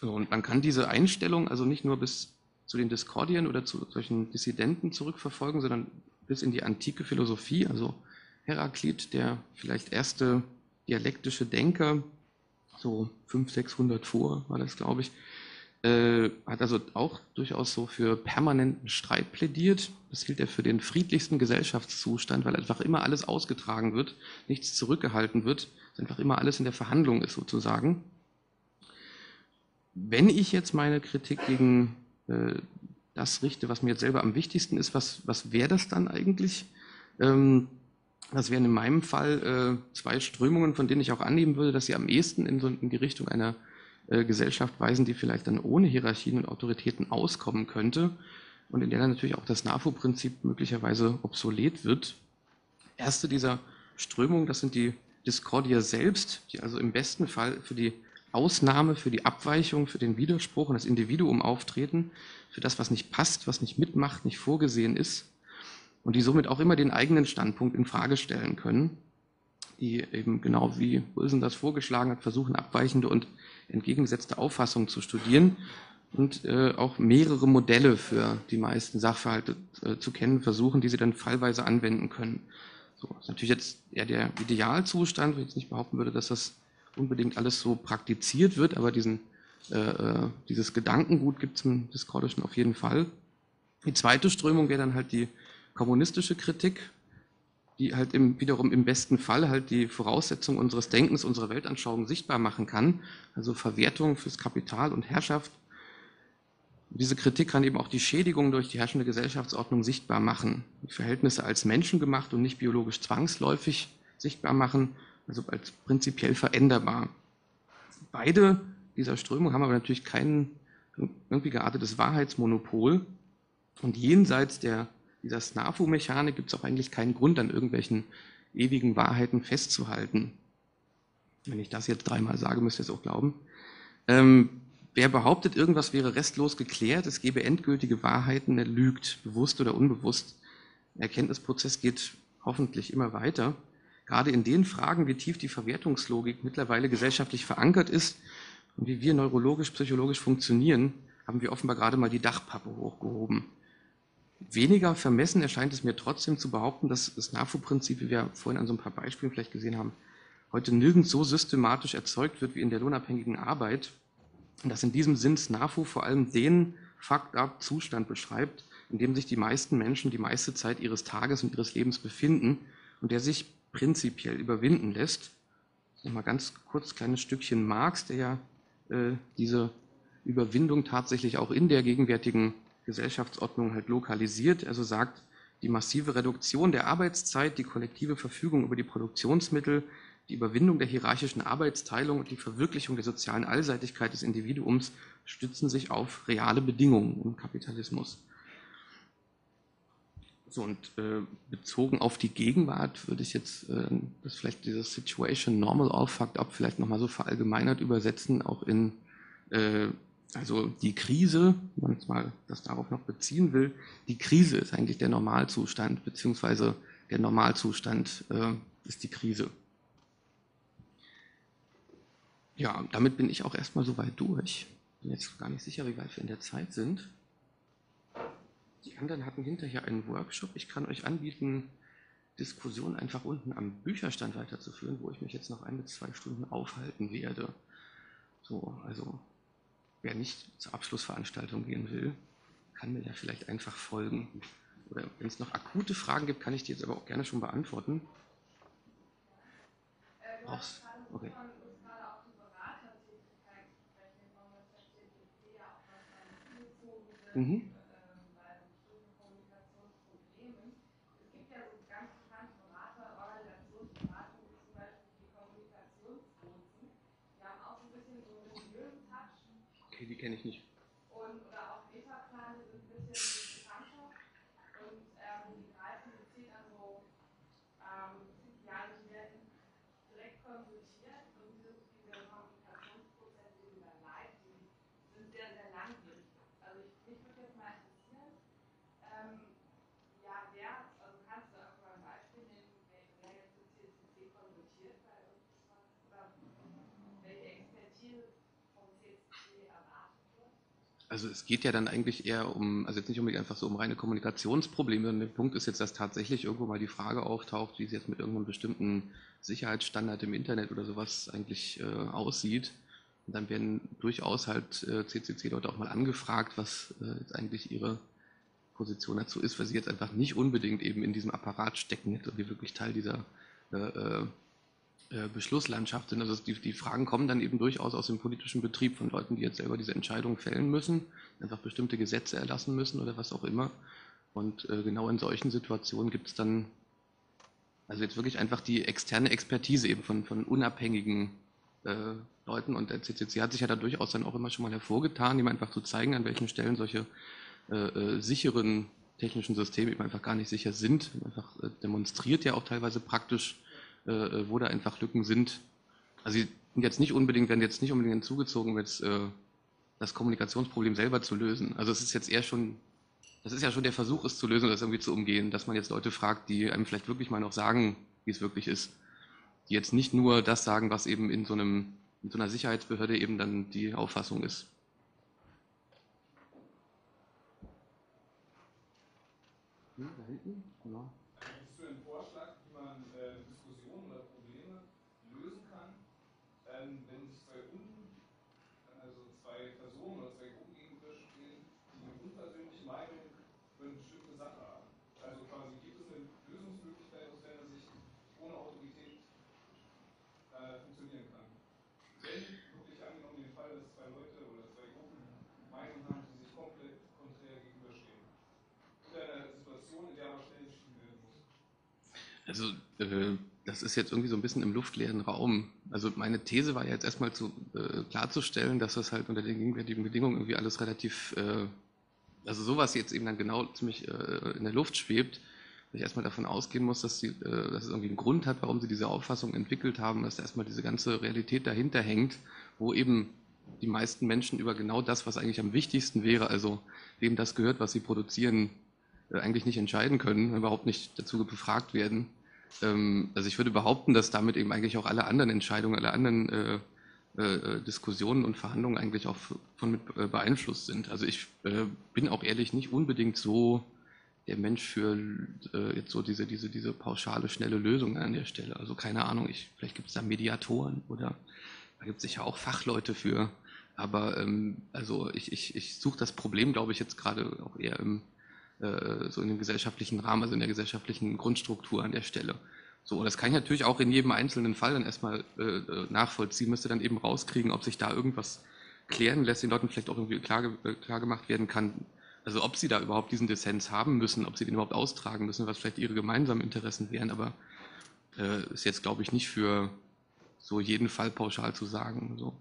und man kann diese Einstellung also nicht nur bis zu den Discordien oder zu solchen Dissidenten zurückverfolgen, sondern bis in die antike Philosophie. Also Heraklit, der vielleicht erste dialektische Denker, so 500, 600 vor war das, glaube ich, äh, hat also auch durchaus so für permanenten Streit plädiert. Das hielt er für den friedlichsten Gesellschaftszustand, weil einfach immer alles ausgetragen wird, nichts zurückgehalten wird, einfach immer alles in der Verhandlung ist sozusagen. Wenn ich jetzt meine Kritik gegen äh, das richte, was mir jetzt selber am wichtigsten ist, was, was wäre das dann eigentlich? Ähm, das wären in meinem Fall äh, zwei Strömungen, von denen ich auch annehmen würde, dass sie am ehesten in, so, in die Richtung einer äh, Gesellschaft weisen, die vielleicht dann ohne Hierarchien und Autoritäten auskommen könnte und in der dann natürlich auch das NAFO-Prinzip möglicherweise obsolet wird. Erste dieser Strömungen, das sind die Discordia selbst, die also im besten Fall für die Ausnahme für die Abweichung, für den Widerspruch und das Individuum auftreten, für das, was nicht passt, was nicht mitmacht, nicht vorgesehen ist und die somit auch immer den eigenen Standpunkt in Frage stellen können, die eben genau wie Wilson das vorgeschlagen hat, versuchen abweichende und entgegengesetzte Auffassungen zu studieren und äh, auch mehrere Modelle für die meisten Sachverhalte äh, zu kennen versuchen, die sie dann fallweise anwenden können. So, das ist natürlich jetzt eher der Idealzustand, wenn ich jetzt nicht behaupten würde, dass das unbedingt alles so praktiziert wird, aber diesen, äh, äh dieses Gedankengut gibt es im Discordischen auf jeden Fall. Die zweite Strömung wäre dann halt die kommunistische Kritik, die halt im, wiederum im besten Fall halt die Voraussetzung unseres Denkens, unserer Weltanschauung sichtbar machen kann, also Verwertung fürs Kapital und Herrschaft. Diese Kritik kann eben auch die Schädigung durch die herrschende Gesellschaftsordnung sichtbar machen, die Verhältnisse als menschengemacht und nicht biologisch zwangsläufig sichtbar machen also als prinzipiell veränderbar. Beide dieser Strömungen haben aber natürlich kein irgendwie geartetes Wahrheitsmonopol. Und jenseits der, dieser SNAFO-Mechanik gibt es auch eigentlich keinen Grund, an irgendwelchen ewigen Wahrheiten festzuhalten. Wenn ich das jetzt dreimal sage, müsst ihr es auch glauben. Ähm, wer behauptet, irgendwas wäre restlos geklärt, es gebe endgültige Wahrheiten, der lügt, bewusst oder unbewusst. Der Erkenntnisprozess geht hoffentlich immer weiter. Gerade in den Fragen, wie tief die Verwertungslogik mittlerweile gesellschaftlich verankert ist und wie wir neurologisch, psychologisch funktionieren, haben wir offenbar gerade mal die Dachpappe hochgehoben. Weniger vermessen erscheint es mir trotzdem zu behaupten, dass das NAFU-Prinzip, wie wir vorhin an so ein paar Beispielen vielleicht gesehen haben, heute nirgends so systematisch erzeugt wird wie in der lohnabhängigen Arbeit. Dass in diesem Sinn NAFU vor allem den Fucked-up-Zustand beschreibt, in dem sich die meisten Menschen die meiste Zeit ihres Tages und ihres Lebens befinden und der sich prinzipiell überwinden lässt. Nochmal ganz kurz ein kleines Stückchen Marx, der ja äh, diese Überwindung tatsächlich auch in der gegenwärtigen Gesellschaftsordnung halt lokalisiert. Also sagt, die massive Reduktion der Arbeitszeit, die kollektive Verfügung über die Produktionsmittel, die Überwindung der hierarchischen Arbeitsteilung und die Verwirklichung der sozialen Allseitigkeit des Individuums stützen sich auf reale Bedingungen im Kapitalismus. So, und äh, bezogen auf die Gegenwart würde ich jetzt äh, das vielleicht dieses Situation Normal All Fucked Up vielleicht nochmal so verallgemeinert übersetzen, auch in äh, also die Krise, wenn man mal das darauf noch beziehen will, die Krise ist eigentlich der Normalzustand, beziehungsweise der Normalzustand äh, ist die Krise. Ja, damit bin ich auch erstmal soweit durch. Bin jetzt gar nicht sicher, wie weit wir in der Zeit sind. Die anderen hatten hinterher einen Workshop. Ich kann euch anbieten, Diskussion einfach unten am Bücherstand weiterzuführen, wo ich mich jetzt noch ein bis zwei Stunden aufhalten werde. So, also wer nicht zur Abschlussveranstaltung gehen will, kann mir ja vielleicht einfach folgen. Oder wenn es noch akute Fragen gibt, kann ich die jetzt aber auch gerne schon beantworten. Brauchst Okay. Mhm. Okay, die kenne ich nicht. Und, oder auch Metaplan, die sind ein bisschen bekannter und ähm, die greifen gezielt an so, ähm, ja, die werden direkt konsultiert und diese, diese Kommunikationsprozesse, die dann live, die sind sehr, sehr langwierig. Also ich, mich würde jetzt mal interessieren, ähm, ja, wer, also kannst du auch mal ein Beispiel nehmen, wer, wer jetzt mit CCC konsultiert bei irgendwas oder welche Expertise Also es geht ja dann eigentlich eher um, also jetzt nicht unbedingt einfach so um reine Kommunikationsprobleme, sondern der Punkt ist jetzt, dass tatsächlich irgendwo mal die Frage auftaucht, wie es jetzt mit irgendeinem bestimmten Sicherheitsstandard im Internet oder sowas eigentlich äh, aussieht. Und dann werden durchaus halt äh, CCC-Leute auch mal angefragt, was äh, jetzt eigentlich ihre Position dazu ist, weil sie jetzt einfach nicht unbedingt eben in diesem Apparat stecken, jetzt irgendwie wirklich Teil dieser äh, Beschlusslandschaft sind. Also die, die, Fragen kommen dann eben durchaus aus dem politischen Betrieb von Leuten, die jetzt selber diese Entscheidungen fällen müssen, einfach bestimmte Gesetze erlassen müssen oder was auch immer. Und äh, genau in solchen Situationen gibt es dann also jetzt wirklich einfach die externe Expertise eben von, von unabhängigen äh, Leuten. Und der CCC hat sich ja da durchaus dann auch immer schon mal hervorgetan, ihm einfach zu zeigen, an welchen Stellen solche äh, äh sicheren technischen Systeme eben einfach gar nicht sicher sind. Einfach demonstriert ja auch teilweise praktisch wo da einfach Lücken sind. Also sie sind jetzt nicht unbedingt, werden jetzt nicht unbedingt hinzugezogen, um jetzt äh, das Kommunikationsproblem selber zu lösen. Also es ist jetzt eher schon, das ist ja schon der Versuch, es zu lösen, das irgendwie zu umgehen, dass man jetzt Leute fragt, die einem vielleicht wirklich mal noch sagen, wie es wirklich ist. Die jetzt nicht nur das sagen, was eben in so einem, in so einer Sicherheitsbehörde eben dann die Auffassung ist. Hm, da hinten? Genau. Hast du einen Vorschlag, wie man äh, ähm, wenn sich zwei Un also zwei Personen oder zwei Gruppen gegenüberstehen, die eine unpersönliche Meinung über eine bestimmte Sache haben. Also quasi gibt es eine Lösungsmöglichkeit aus deiner Sicht ohne Autorität äh, funktionieren kann. Wenn wirklich angenommen den Fall, dass zwei Leute oder zwei Gruppen Meinungen haben, die sich komplett konträr gegenüberstehen. In einer Situation, in der aber schnell entschieden werden muss. Also äh das ist jetzt irgendwie so ein bisschen im luftleeren Raum. Also meine These war ja jetzt erstmal zu, äh, klarzustellen, dass das halt unter den gegenwärtigen Bedingungen irgendwie alles relativ, äh, also sowas jetzt eben dann genau ziemlich äh, in der Luft schwebt. ich erstmal davon ausgehen muss, dass, sie, äh, dass es irgendwie einen Grund hat, warum sie diese Auffassung entwickelt haben, dass da erstmal diese ganze Realität dahinter hängt, wo eben die meisten Menschen über genau das, was eigentlich am wichtigsten wäre, also wem das gehört, was sie produzieren, äh, eigentlich nicht entscheiden können, überhaupt nicht dazu befragt werden. Ähm, also ich würde behaupten, dass damit eben eigentlich auch alle anderen Entscheidungen, alle anderen äh, äh, Diskussionen und Verhandlungen eigentlich auch von mit äh, beeinflusst sind. Also ich äh, bin auch ehrlich nicht unbedingt so der Mensch für äh, jetzt so diese, diese, diese pauschale, schnelle Lösung an der Stelle. Also keine Ahnung, ich, vielleicht gibt es da Mediatoren oder da gibt es sicher auch Fachleute für. Aber ähm, also ich, ich, ich suche das Problem, glaube ich, jetzt gerade auch eher im, äh, so in dem gesellschaftlichen Rahmen, also in der gesellschaftlichen Grundstruktur an der Stelle. So, und das kann ich natürlich auch in jedem einzelnen Fall dann erstmal äh, nachvollziehen, müsste dann eben rauskriegen, ob sich da irgendwas klären lässt, den Leuten vielleicht auch irgendwie klar, äh, klar gemacht werden kann, also ob sie da überhaupt diesen Dissens haben müssen, ob sie den überhaupt austragen müssen, was vielleicht ihre gemeinsamen Interessen wären, aber äh, ist jetzt, glaube ich, nicht für so jeden Fall pauschal zu sagen. So.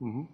Mhm.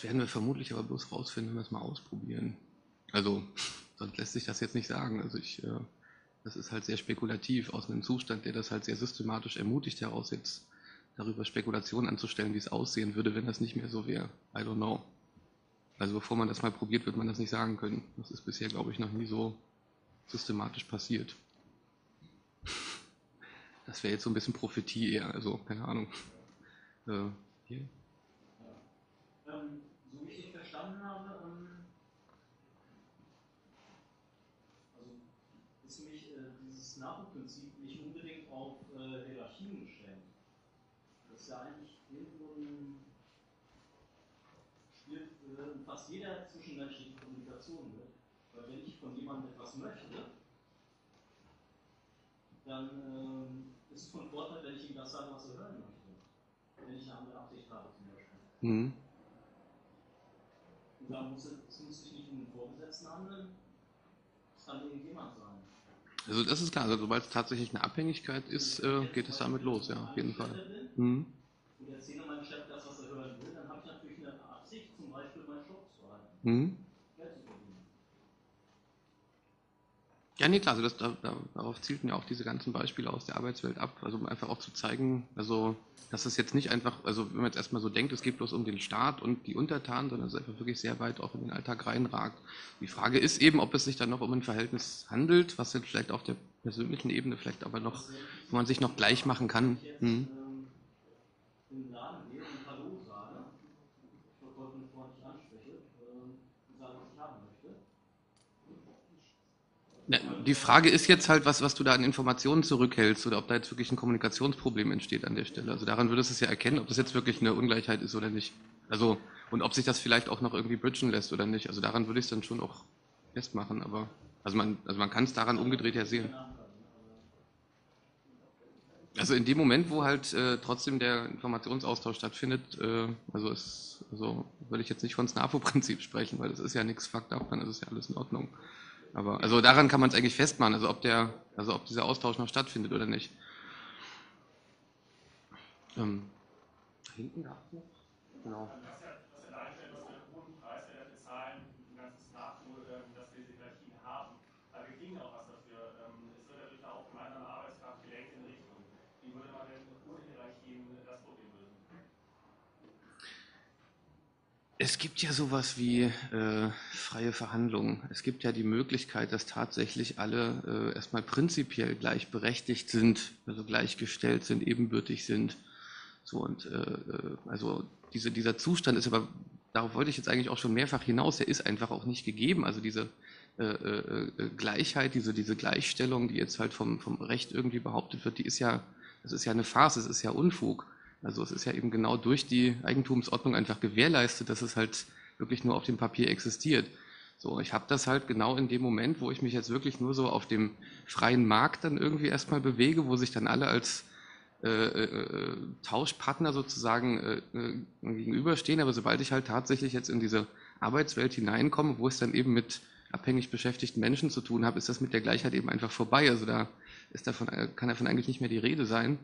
Das werden wir vermutlich aber bloß rausfinden, wenn wir es mal ausprobieren. Also, sonst lässt sich das jetzt nicht sagen. Also ich, äh, das ist halt sehr spekulativ aus einem Zustand, der das halt sehr systematisch ermutigt, heraus jetzt darüber Spekulationen anzustellen, wie es aussehen würde, wenn das nicht mehr so wäre. I don't know. Also bevor man das mal probiert, wird man das nicht sagen können. Das ist bisher, glaube ich, noch nie so systematisch passiert. Das wäre jetzt so ein bisschen Prophetie eher, also keine Ahnung. Äh, hier. Ähm, so wie ich verstanden habe, ähm, also ist mich äh, dieses NAFO-Prinzip nicht unbedingt auf äh, Hierarchien gestellt. Ja eigentlich irgendwo spielt äh, fast jeder zwischenmenschlichen Kommunikation mit. Weil wenn ich von jemandem etwas möchte, dann ähm, ist es von Vorteil, wenn ich ihm das sage, was er hören möchte. Wenn ich eine andere Absicht habe zum Beispiel. Mhm da muss es, muss sich nicht um den Vorgesetzten handeln, es kann irgendjemand sein. Also das ist klar, also sobald es tatsächlich eine Abhängigkeit ist, äh, geht es damit los, ja, auf jeden Fall. Mhm. Und erzähle meinem Chef das, was er hören will, dann habe ich natürlich eine Absicht, zum Beispiel meinen Job Mhm. Ja, nee, klar, also das, da, darauf zielten ja auch diese ganzen Beispiele aus der Arbeitswelt ab, also um einfach auch zu zeigen, also dass es jetzt nicht einfach, also wenn man jetzt erstmal so denkt, es geht bloß um den Staat und die Untertanen, sondern es einfach wirklich sehr weit auch in den Alltag reinragt. Die Frage ist eben, ob es sich dann noch um ein Verhältnis handelt, was jetzt vielleicht auf der persönlichen Ebene vielleicht aber noch, wo man sich noch gleich machen kann. Hm. Die Frage ist jetzt halt, was, was du da an Informationen zurückhältst oder ob da jetzt wirklich ein Kommunikationsproblem entsteht an der Stelle. Also daran würdest du es ja erkennen, ob das jetzt wirklich eine Ungleichheit ist oder nicht. Also, und ob sich das vielleicht auch noch irgendwie bridgen lässt oder nicht. Also daran würde ich es dann schon auch festmachen, aber, also man, also man kann es daran umgedreht ja sehen. Also in dem Moment, wo halt äh, trotzdem der Informationsaustausch stattfindet, äh, also, es, also würde ich jetzt nicht von SNAFO-Prinzip sprechen, weil das ist ja nichts fucked up, dann ist es ja alles in Ordnung. Aber also daran kann man es eigentlich festmachen, also ob der, also ob dieser Austausch noch stattfindet oder nicht. Ähm, da hinten gab es noch. Genau. Es gibt ja sowas wie äh, freie Verhandlungen. Es gibt ja die Möglichkeit, dass tatsächlich alle äh, erstmal prinzipiell gleichberechtigt sind, also gleichgestellt sind, ebenbürtig sind. So und äh, äh, also diese, dieser Zustand ist aber, darauf wollte ich jetzt eigentlich auch schon mehrfach hinaus, der ist einfach auch nicht gegeben. Also diese äh, äh, Gleichheit, diese, diese Gleichstellung, die jetzt halt vom, vom Recht irgendwie behauptet wird, die ist ja, das ist ja eine Farce, es ist ja Unfug. Also es ist ja eben genau durch die Eigentumsordnung einfach gewährleistet, dass es halt wirklich nur auf dem Papier existiert. So, ich habe das halt genau in dem Moment, wo ich mich jetzt wirklich nur so auf dem freien Markt dann irgendwie erstmal bewege, wo sich dann alle als äh, äh, Tauschpartner sozusagen äh, äh, gegenüberstehen. Aber sobald ich halt tatsächlich jetzt in diese Arbeitswelt hineinkomme, wo es dann eben mit abhängig beschäftigten Menschen zu tun habe, ist das mit der Gleichheit eben einfach vorbei. Also da ist davon, äh, kann davon eigentlich nicht mehr die Rede sein.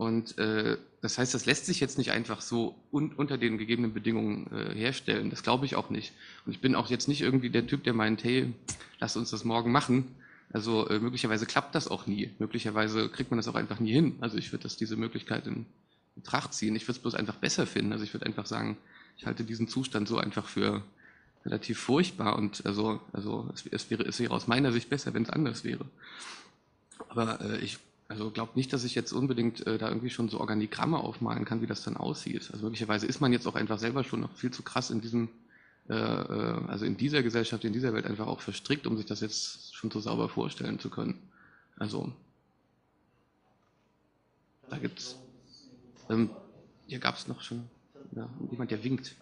Und äh, das heißt, das lässt sich jetzt nicht einfach so un unter den gegebenen Bedingungen äh, herstellen. Das glaube ich auch nicht. Und ich bin auch jetzt nicht irgendwie der Typ, der meint, hey, lass uns das morgen machen. Also äh, möglicherweise klappt das auch nie. Möglicherweise kriegt man das auch einfach nie hin. Also ich würde das diese Möglichkeit in Betracht ziehen. Ich würde es bloß einfach besser finden. Also ich würde einfach sagen, ich halte diesen Zustand so einfach für relativ furchtbar und also, also es, es wäre, es wäre aus meiner Sicht besser, wenn es anders wäre. Aber äh, ich also glaubt nicht, dass ich jetzt unbedingt äh, da irgendwie schon so Organigramme aufmalen kann, wie das dann aussieht. Also möglicherweise ist man jetzt auch einfach selber schon noch viel zu krass in diesem, äh, äh, also in dieser Gesellschaft, in dieser Welt einfach auch verstrickt, um sich das jetzt schon so sauber vorstellen zu können. Also da gibt's, ähm, hier gab es noch schon ja, jemand, der winkt.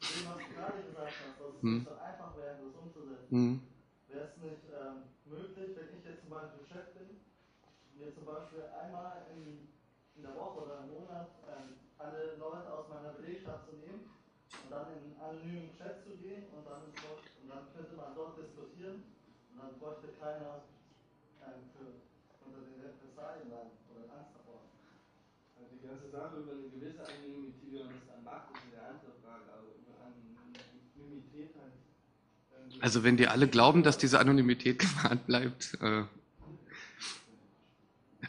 Also, was du gerade gesagt hast, dass es Hm. nicht so einfach wäre, das umzusetzen. Mhm. Wäre es nicht ähm, möglich, wenn ich jetzt zum Beispiel Chef bin, mir zum Beispiel einmal in, in der Woche oder im Monat ähm, alle Leute aus meiner Belegschaft zu nehmen und dann in einen anonymen Chat zu gehen und dann, und dann könnte man dort diskutieren und dann bräuchte keiner ähm, für, unter den Repressalien leiden oder Angst davor. Also die ganze Sache über eine gewisse Anonymität, wie man das dann macht, ist eine andere Frage. Also über Anonymität halt. irgendwie- Also wenn die alle glauben, dass diese Anonymität gewahrt bleibt. Äh,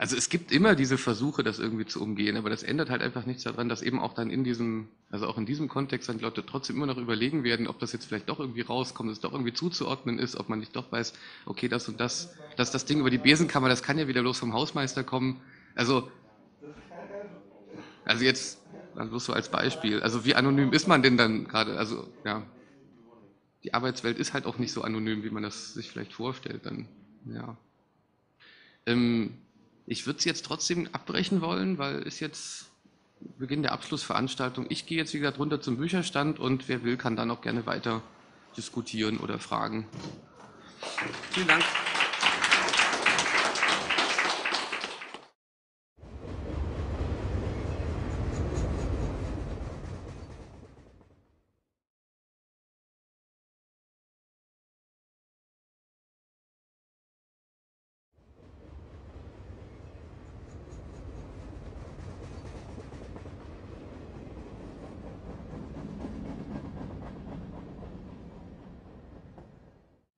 also es gibt immer diese Versuche, das irgendwie zu umgehen, aber das ändert halt einfach nichts daran, dass eben auch dann in diesem, also auch in diesem Kontext dann Leute trotzdem immer noch überlegen werden, ob das jetzt vielleicht doch irgendwie rauskommt, dass es doch irgendwie zuzuordnen ist, ob man nicht doch weiß, okay, das und das, dass das Ding über die Besenkammer, das kann ja wieder bloß vom Hausmeister kommen. Also, also jetzt, dann bloß so als Beispiel. Also wie anonym ist man denn dann gerade? Also, ja die Arbeitswelt ist halt auch nicht so anonym, wie man das sich vielleicht vorstellt. Dann, ja. Ähm, ich würde es jetzt trotzdem abbrechen wollen, weil ist jetzt Beginn der Abschlussveranstaltung. Ich gehe jetzt, wie gesagt, runter zum Bücherstand und wer will, kann dann auch gerne weiter diskutieren oder fragen. Vielen Dank.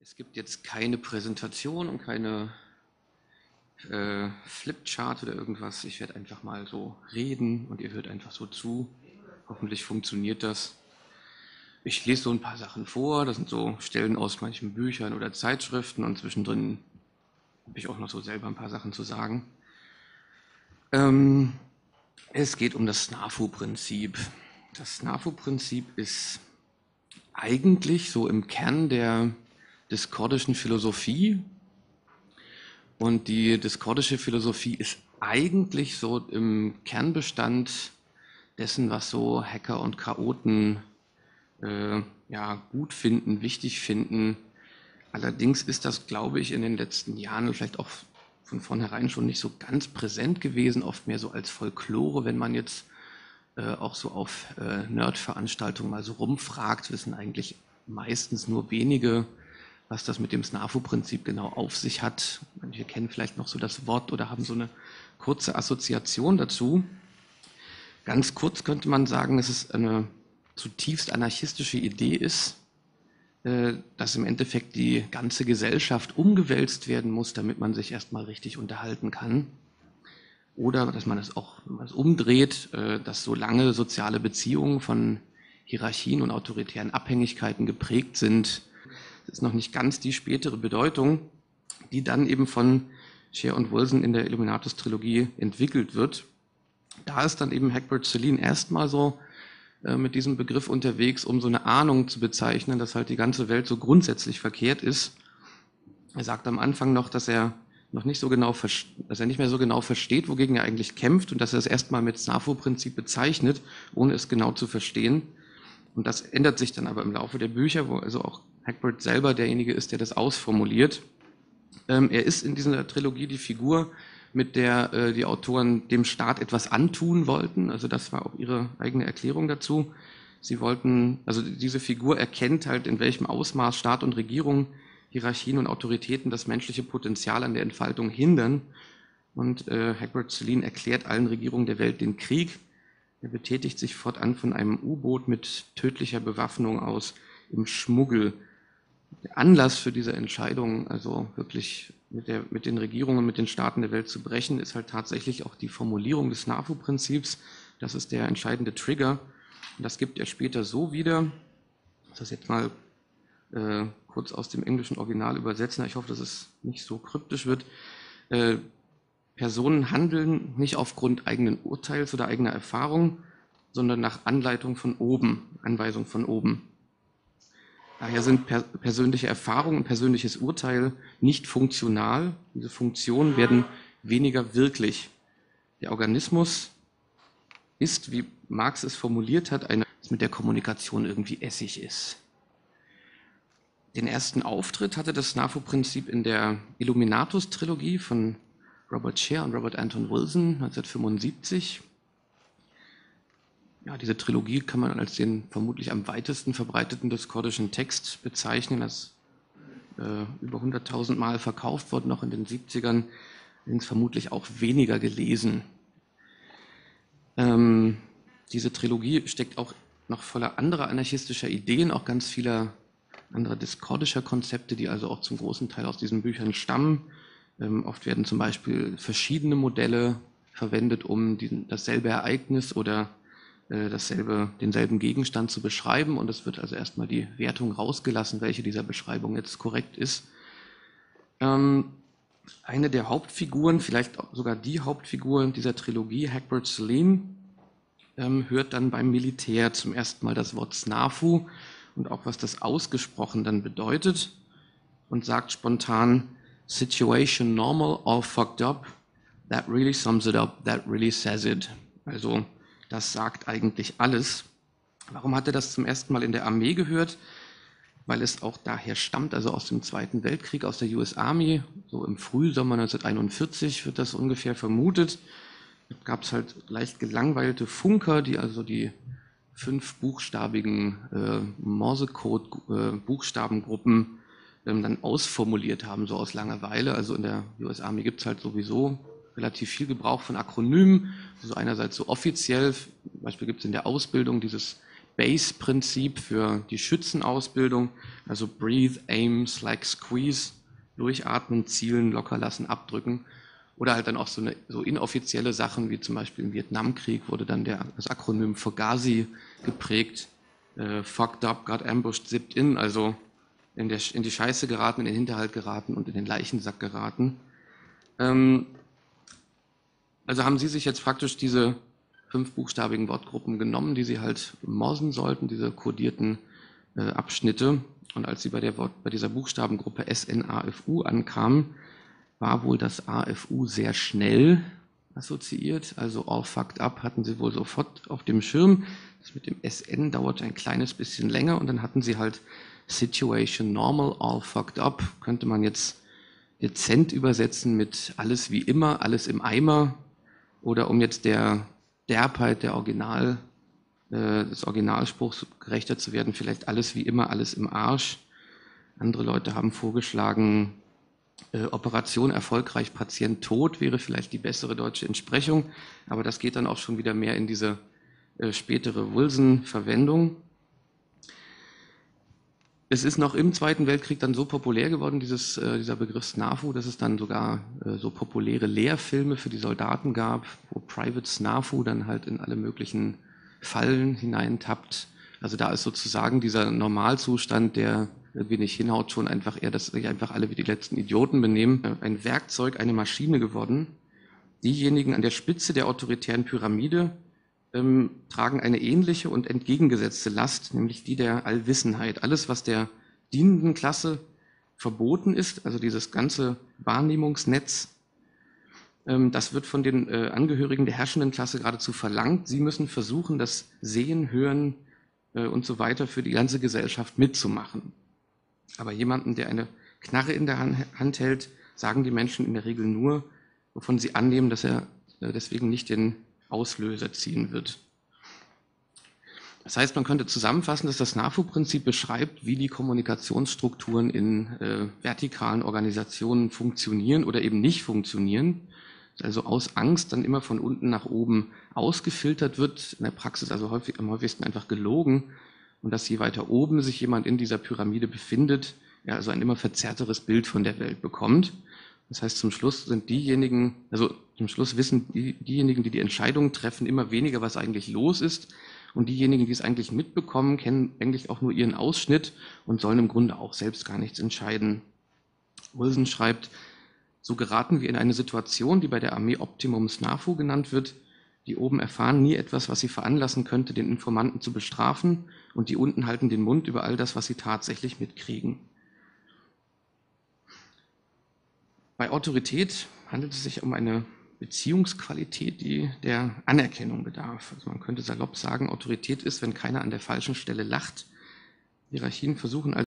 Es gibt jetzt keine Präsentation und keine äh, Flipchart oder irgendwas. Ich werde einfach mal so reden und ihr hört einfach so zu. Hoffentlich funktioniert das. Ich lese so ein paar Sachen vor. Das sind so Stellen aus manchen Büchern oder Zeitschriften und zwischendrin habe ich auch noch so selber ein paar Sachen zu sagen. Ähm, es geht um das SNAFU-Prinzip. Das SNAFU-Prinzip ist eigentlich so im Kern der diskordischen Philosophie. Und die diskordische Philosophie ist eigentlich so im Kernbestand dessen, was so Hacker und Chaoten äh, ja, gut finden, wichtig finden. Allerdings ist das, glaube ich, in den letzten Jahren vielleicht auch von vornherein schon nicht so ganz präsent gewesen, oft mehr so als Folklore, wenn man jetzt äh, auch so auf äh, Nerd-Veranstaltungen mal so rumfragt, wissen eigentlich meistens nur wenige, was das mit dem SNAFU-Prinzip genau auf sich hat. Manche kennen vielleicht noch so das Wort oder haben so eine kurze Assoziation dazu. Ganz kurz könnte man sagen, dass es eine zutiefst anarchistische Idee ist, äh, dass im Endeffekt die ganze Gesellschaft umgewälzt werden muss, damit man sich erstmal richtig unterhalten kann. Oder dass man es auch wenn man es umdreht, äh, dass solange soziale Beziehungen von Hierarchien und autoritären Abhängigkeiten geprägt sind, ist noch nicht ganz die spätere Bedeutung, die dann eben von Scher und Wilson in der Illuminatus-Trilogie entwickelt wird. da ist dann eben Hagbert Celine erstmal so äh, mit diesem Begriff unterwegs, um so eine Ahnung zu bezeichnen, dass halt die ganze Welt so grundsätzlich verkehrt ist. Er sagt am Anfang noch, dass er noch nicht so genau, dass er nicht mehr so genau versteht, wogegen er eigentlich kämpft und dass er es erstmal mit SNAFO-Prinzip bezeichnet, ohne es genau zu verstehen. Und das ändert sich dann aber im Laufe der Bücher, wo also auch Hagbert selber derjenige ist, der das ausformuliert. Ähm, er ist in dieser Trilogie die Figur, mit der äh, die Autoren dem Staat etwas antun wollten. Also das war auch ihre eigene Erklärung dazu. Sie wollten, also diese Figur erkennt halt, in welchem Ausmaß Staat und Regierung, Hierarchien und Autoritäten das menschliche Potenzial an der Entfaltung hindern. Und äh, Hagbert Celine erklärt allen Regierungen der Welt den Krieg. Er betätigt sich fortan von einem U-Boot mit tödlicher Bewaffnung aus im Schmuggel. Der Anlass für diese Entscheidung, also wirklich mit, der, mit den Regierungen, mit den Staaten der Welt zu brechen, ist halt tatsächlich auch die Formulierung des NAFO-Prinzips. Das ist der entscheidende Trigger. Und das gibt er später so wieder. Das jetzt mal äh, kurz aus dem englischen Original übersetzen. Ich hoffe, dass es nicht so kryptisch wird. Äh, Personen handeln nicht aufgrund eigenen Urteils oder eigener Erfahrung, sondern nach Anleitung von oben, Anweisung von oben. Daher sind per persönliche Erfahrung und persönliches Urteil nicht funktional. Diese Funktionen werden weniger wirklich. Der Organismus ist, wie Marx es formuliert hat, eine, das mit der Kommunikation irgendwie Essig ist. Den ersten Auftritt hatte das NAFO-Prinzip in der Illuminatus-Trilogie von Robert Scher und Robert Anton Wilson 1975. Ja, diese Trilogie kann man als den vermutlich am weitesten verbreiteten diskordischen Text bezeichnen. Das äh, über 100.000 Mal verkauft worden, noch in den 70ern, allerdings vermutlich auch weniger gelesen. Ähm, diese Trilogie steckt auch noch voller anderer anarchistischer Ideen, auch ganz vieler anderer diskordischer Konzepte, die also auch zum großen Teil aus diesen Büchern stammen. Ähm, oft werden zum Beispiel verschiedene Modelle verwendet, um diesen, dasselbe Ereignis oder äh, dasselbe, denselben Gegenstand zu beschreiben und es wird also erstmal die Wertung rausgelassen, welche dieser Beschreibung jetzt korrekt ist. Ähm, eine der Hauptfiguren, vielleicht sogar die Hauptfigur dieser Trilogie, Hagbert Celine, ähm, hört dann beim Militär zum ersten Mal das Wort Snafu und auch was das ausgesprochen dann bedeutet und sagt spontan, Situation normal, all fucked up, that really sums it up, that really says it. Also das sagt eigentlich alles. Warum hat er das zum ersten Mal in der Armee gehört? Weil es auch daher stammt, also aus dem Zweiten Weltkrieg, aus der US Army. So im Frühsommer 1941 wird das ungefähr vermutet. Da gab es halt leicht gelangweilte Funker, die also die fünf buchstabigen äh, Morsecode-Buchstabengruppen äh, ähm, dann ausformuliert haben, so aus Langeweile. Also in der US Army gibt es halt sowieso relativ viel Gebrauch von Akronymen. Also einerseits so offiziell, zum Beispiel gibt es in der Ausbildung dieses BASE-Prinzip für die Schützenausbildung, also Breathe, Aim, Slack, Squeeze, durchatmen, zielen, locker lassen, abdrücken. Oder halt dann auch so, eine, so inoffizielle Sachen, wie zum Beispiel im Vietnamkrieg wurde dann der, das Akronym Fugazi geprägt. Äh, fucked up, got ambushed, zipped in, also in, der, in die Scheiße geraten, in den Hinterhalt geraten und in den Leichensack geraten. Ähm, also haben Sie sich jetzt praktisch diese fünfbuchstabigen Wortgruppen genommen, die Sie halt morsen sollten, diese kodierten äh, Abschnitte. Und als Sie bei, der Wort, bei dieser Buchstabengruppe SNAFU ankamen, war wohl das AFU sehr schnell assoziiert. Also all fucked up hatten Sie wohl sofort auf dem Schirm. Das mit dem SN dauerte ein kleines bisschen länger und dann hatten Sie halt Situation normal, all fucked up. Könnte man jetzt dezent übersetzen mit alles wie immer, alles im Eimer, oder um jetzt der Derbheit der Original, äh, des Originalspruchs gerechter zu werden, vielleicht alles wie immer, alles im Arsch. Andere Leute haben vorgeschlagen, äh, Operation erfolgreich, Patient tot wäre vielleicht die bessere deutsche Entsprechung, aber das geht dann auch schon wieder mehr in diese äh, spätere Wilson-Verwendung. Es ist noch im Zweiten Weltkrieg dann so populär geworden, dieses, äh, dieser Begriff SNAFU, dass es dann sogar äh, so populäre Lehrfilme für die Soldaten gab, wo Private SNAFU dann halt in alle möglichen Fallen hineintappt. Also da ist sozusagen dieser Normalzustand, der irgendwie nicht hinhaut, schon einfach eher, dass sich einfach alle wie die letzten Idioten benehmen, äh, ein Werkzeug, eine Maschine geworden, diejenigen an der Spitze der autoritären Pyramide ähm, tragen eine ähnliche und entgegengesetzte Last, nämlich die der Allwissenheit. Alles, was der dienenden Klasse verboten ist, also dieses ganze Wahrnehmungsnetz, ähm, das wird von den äh, Angehörigen der herrschenden Klasse geradezu verlangt. Sie müssen versuchen, das Sehen, Hören äh, und so weiter für die ganze Gesellschaft mitzumachen. Aber jemanden, der eine Knarre in der Hand hält, sagen die Menschen in der Regel nur, wovon sie annehmen, dass er äh, deswegen nicht den Auslöser ziehen wird. Das heißt, man könnte zusammenfassen, dass das NAFU-Prinzip beschreibt, wie die Kommunikationsstrukturen in äh, vertikalen Organisationen funktionieren oder eben nicht funktionieren. Also aus Angst dann immer von unten nach oben ausgefiltert wird, in der Praxis also häufig, am häufigsten einfach gelogen. Und dass je weiter oben sich jemand in dieser Pyramide befindet, er also ein immer verzerrteres Bild von der Welt bekommt. Das heißt, zum Schluss sind diejenigen, also zum Schluss wissen die, diejenigen, die die Entscheidungen treffen, immer weniger, was eigentlich los ist. Und diejenigen, die es eigentlich mitbekommen, kennen eigentlich auch nur ihren Ausschnitt und sollen im Grunde auch selbst gar nichts entscheiden. Wilson schreibt, so geraten wir in eine Situation, die bei der Armee Optimum SNAFU genannt wird. Die oben erfahren nie etwas, was sie veranlassen könnte, den Informanten zu bestrafen, und die unten halten den Mund über all das, was sie tatsächlich mitkriegen. Bei Autorität handelt es sich um eine Beziehungsqualität, die der Anerkennung bedarf. Also man könnte salopp sagen, Autorität ist, wenn keiner an der falschen Stelle lacht. Hierarchien versuchen also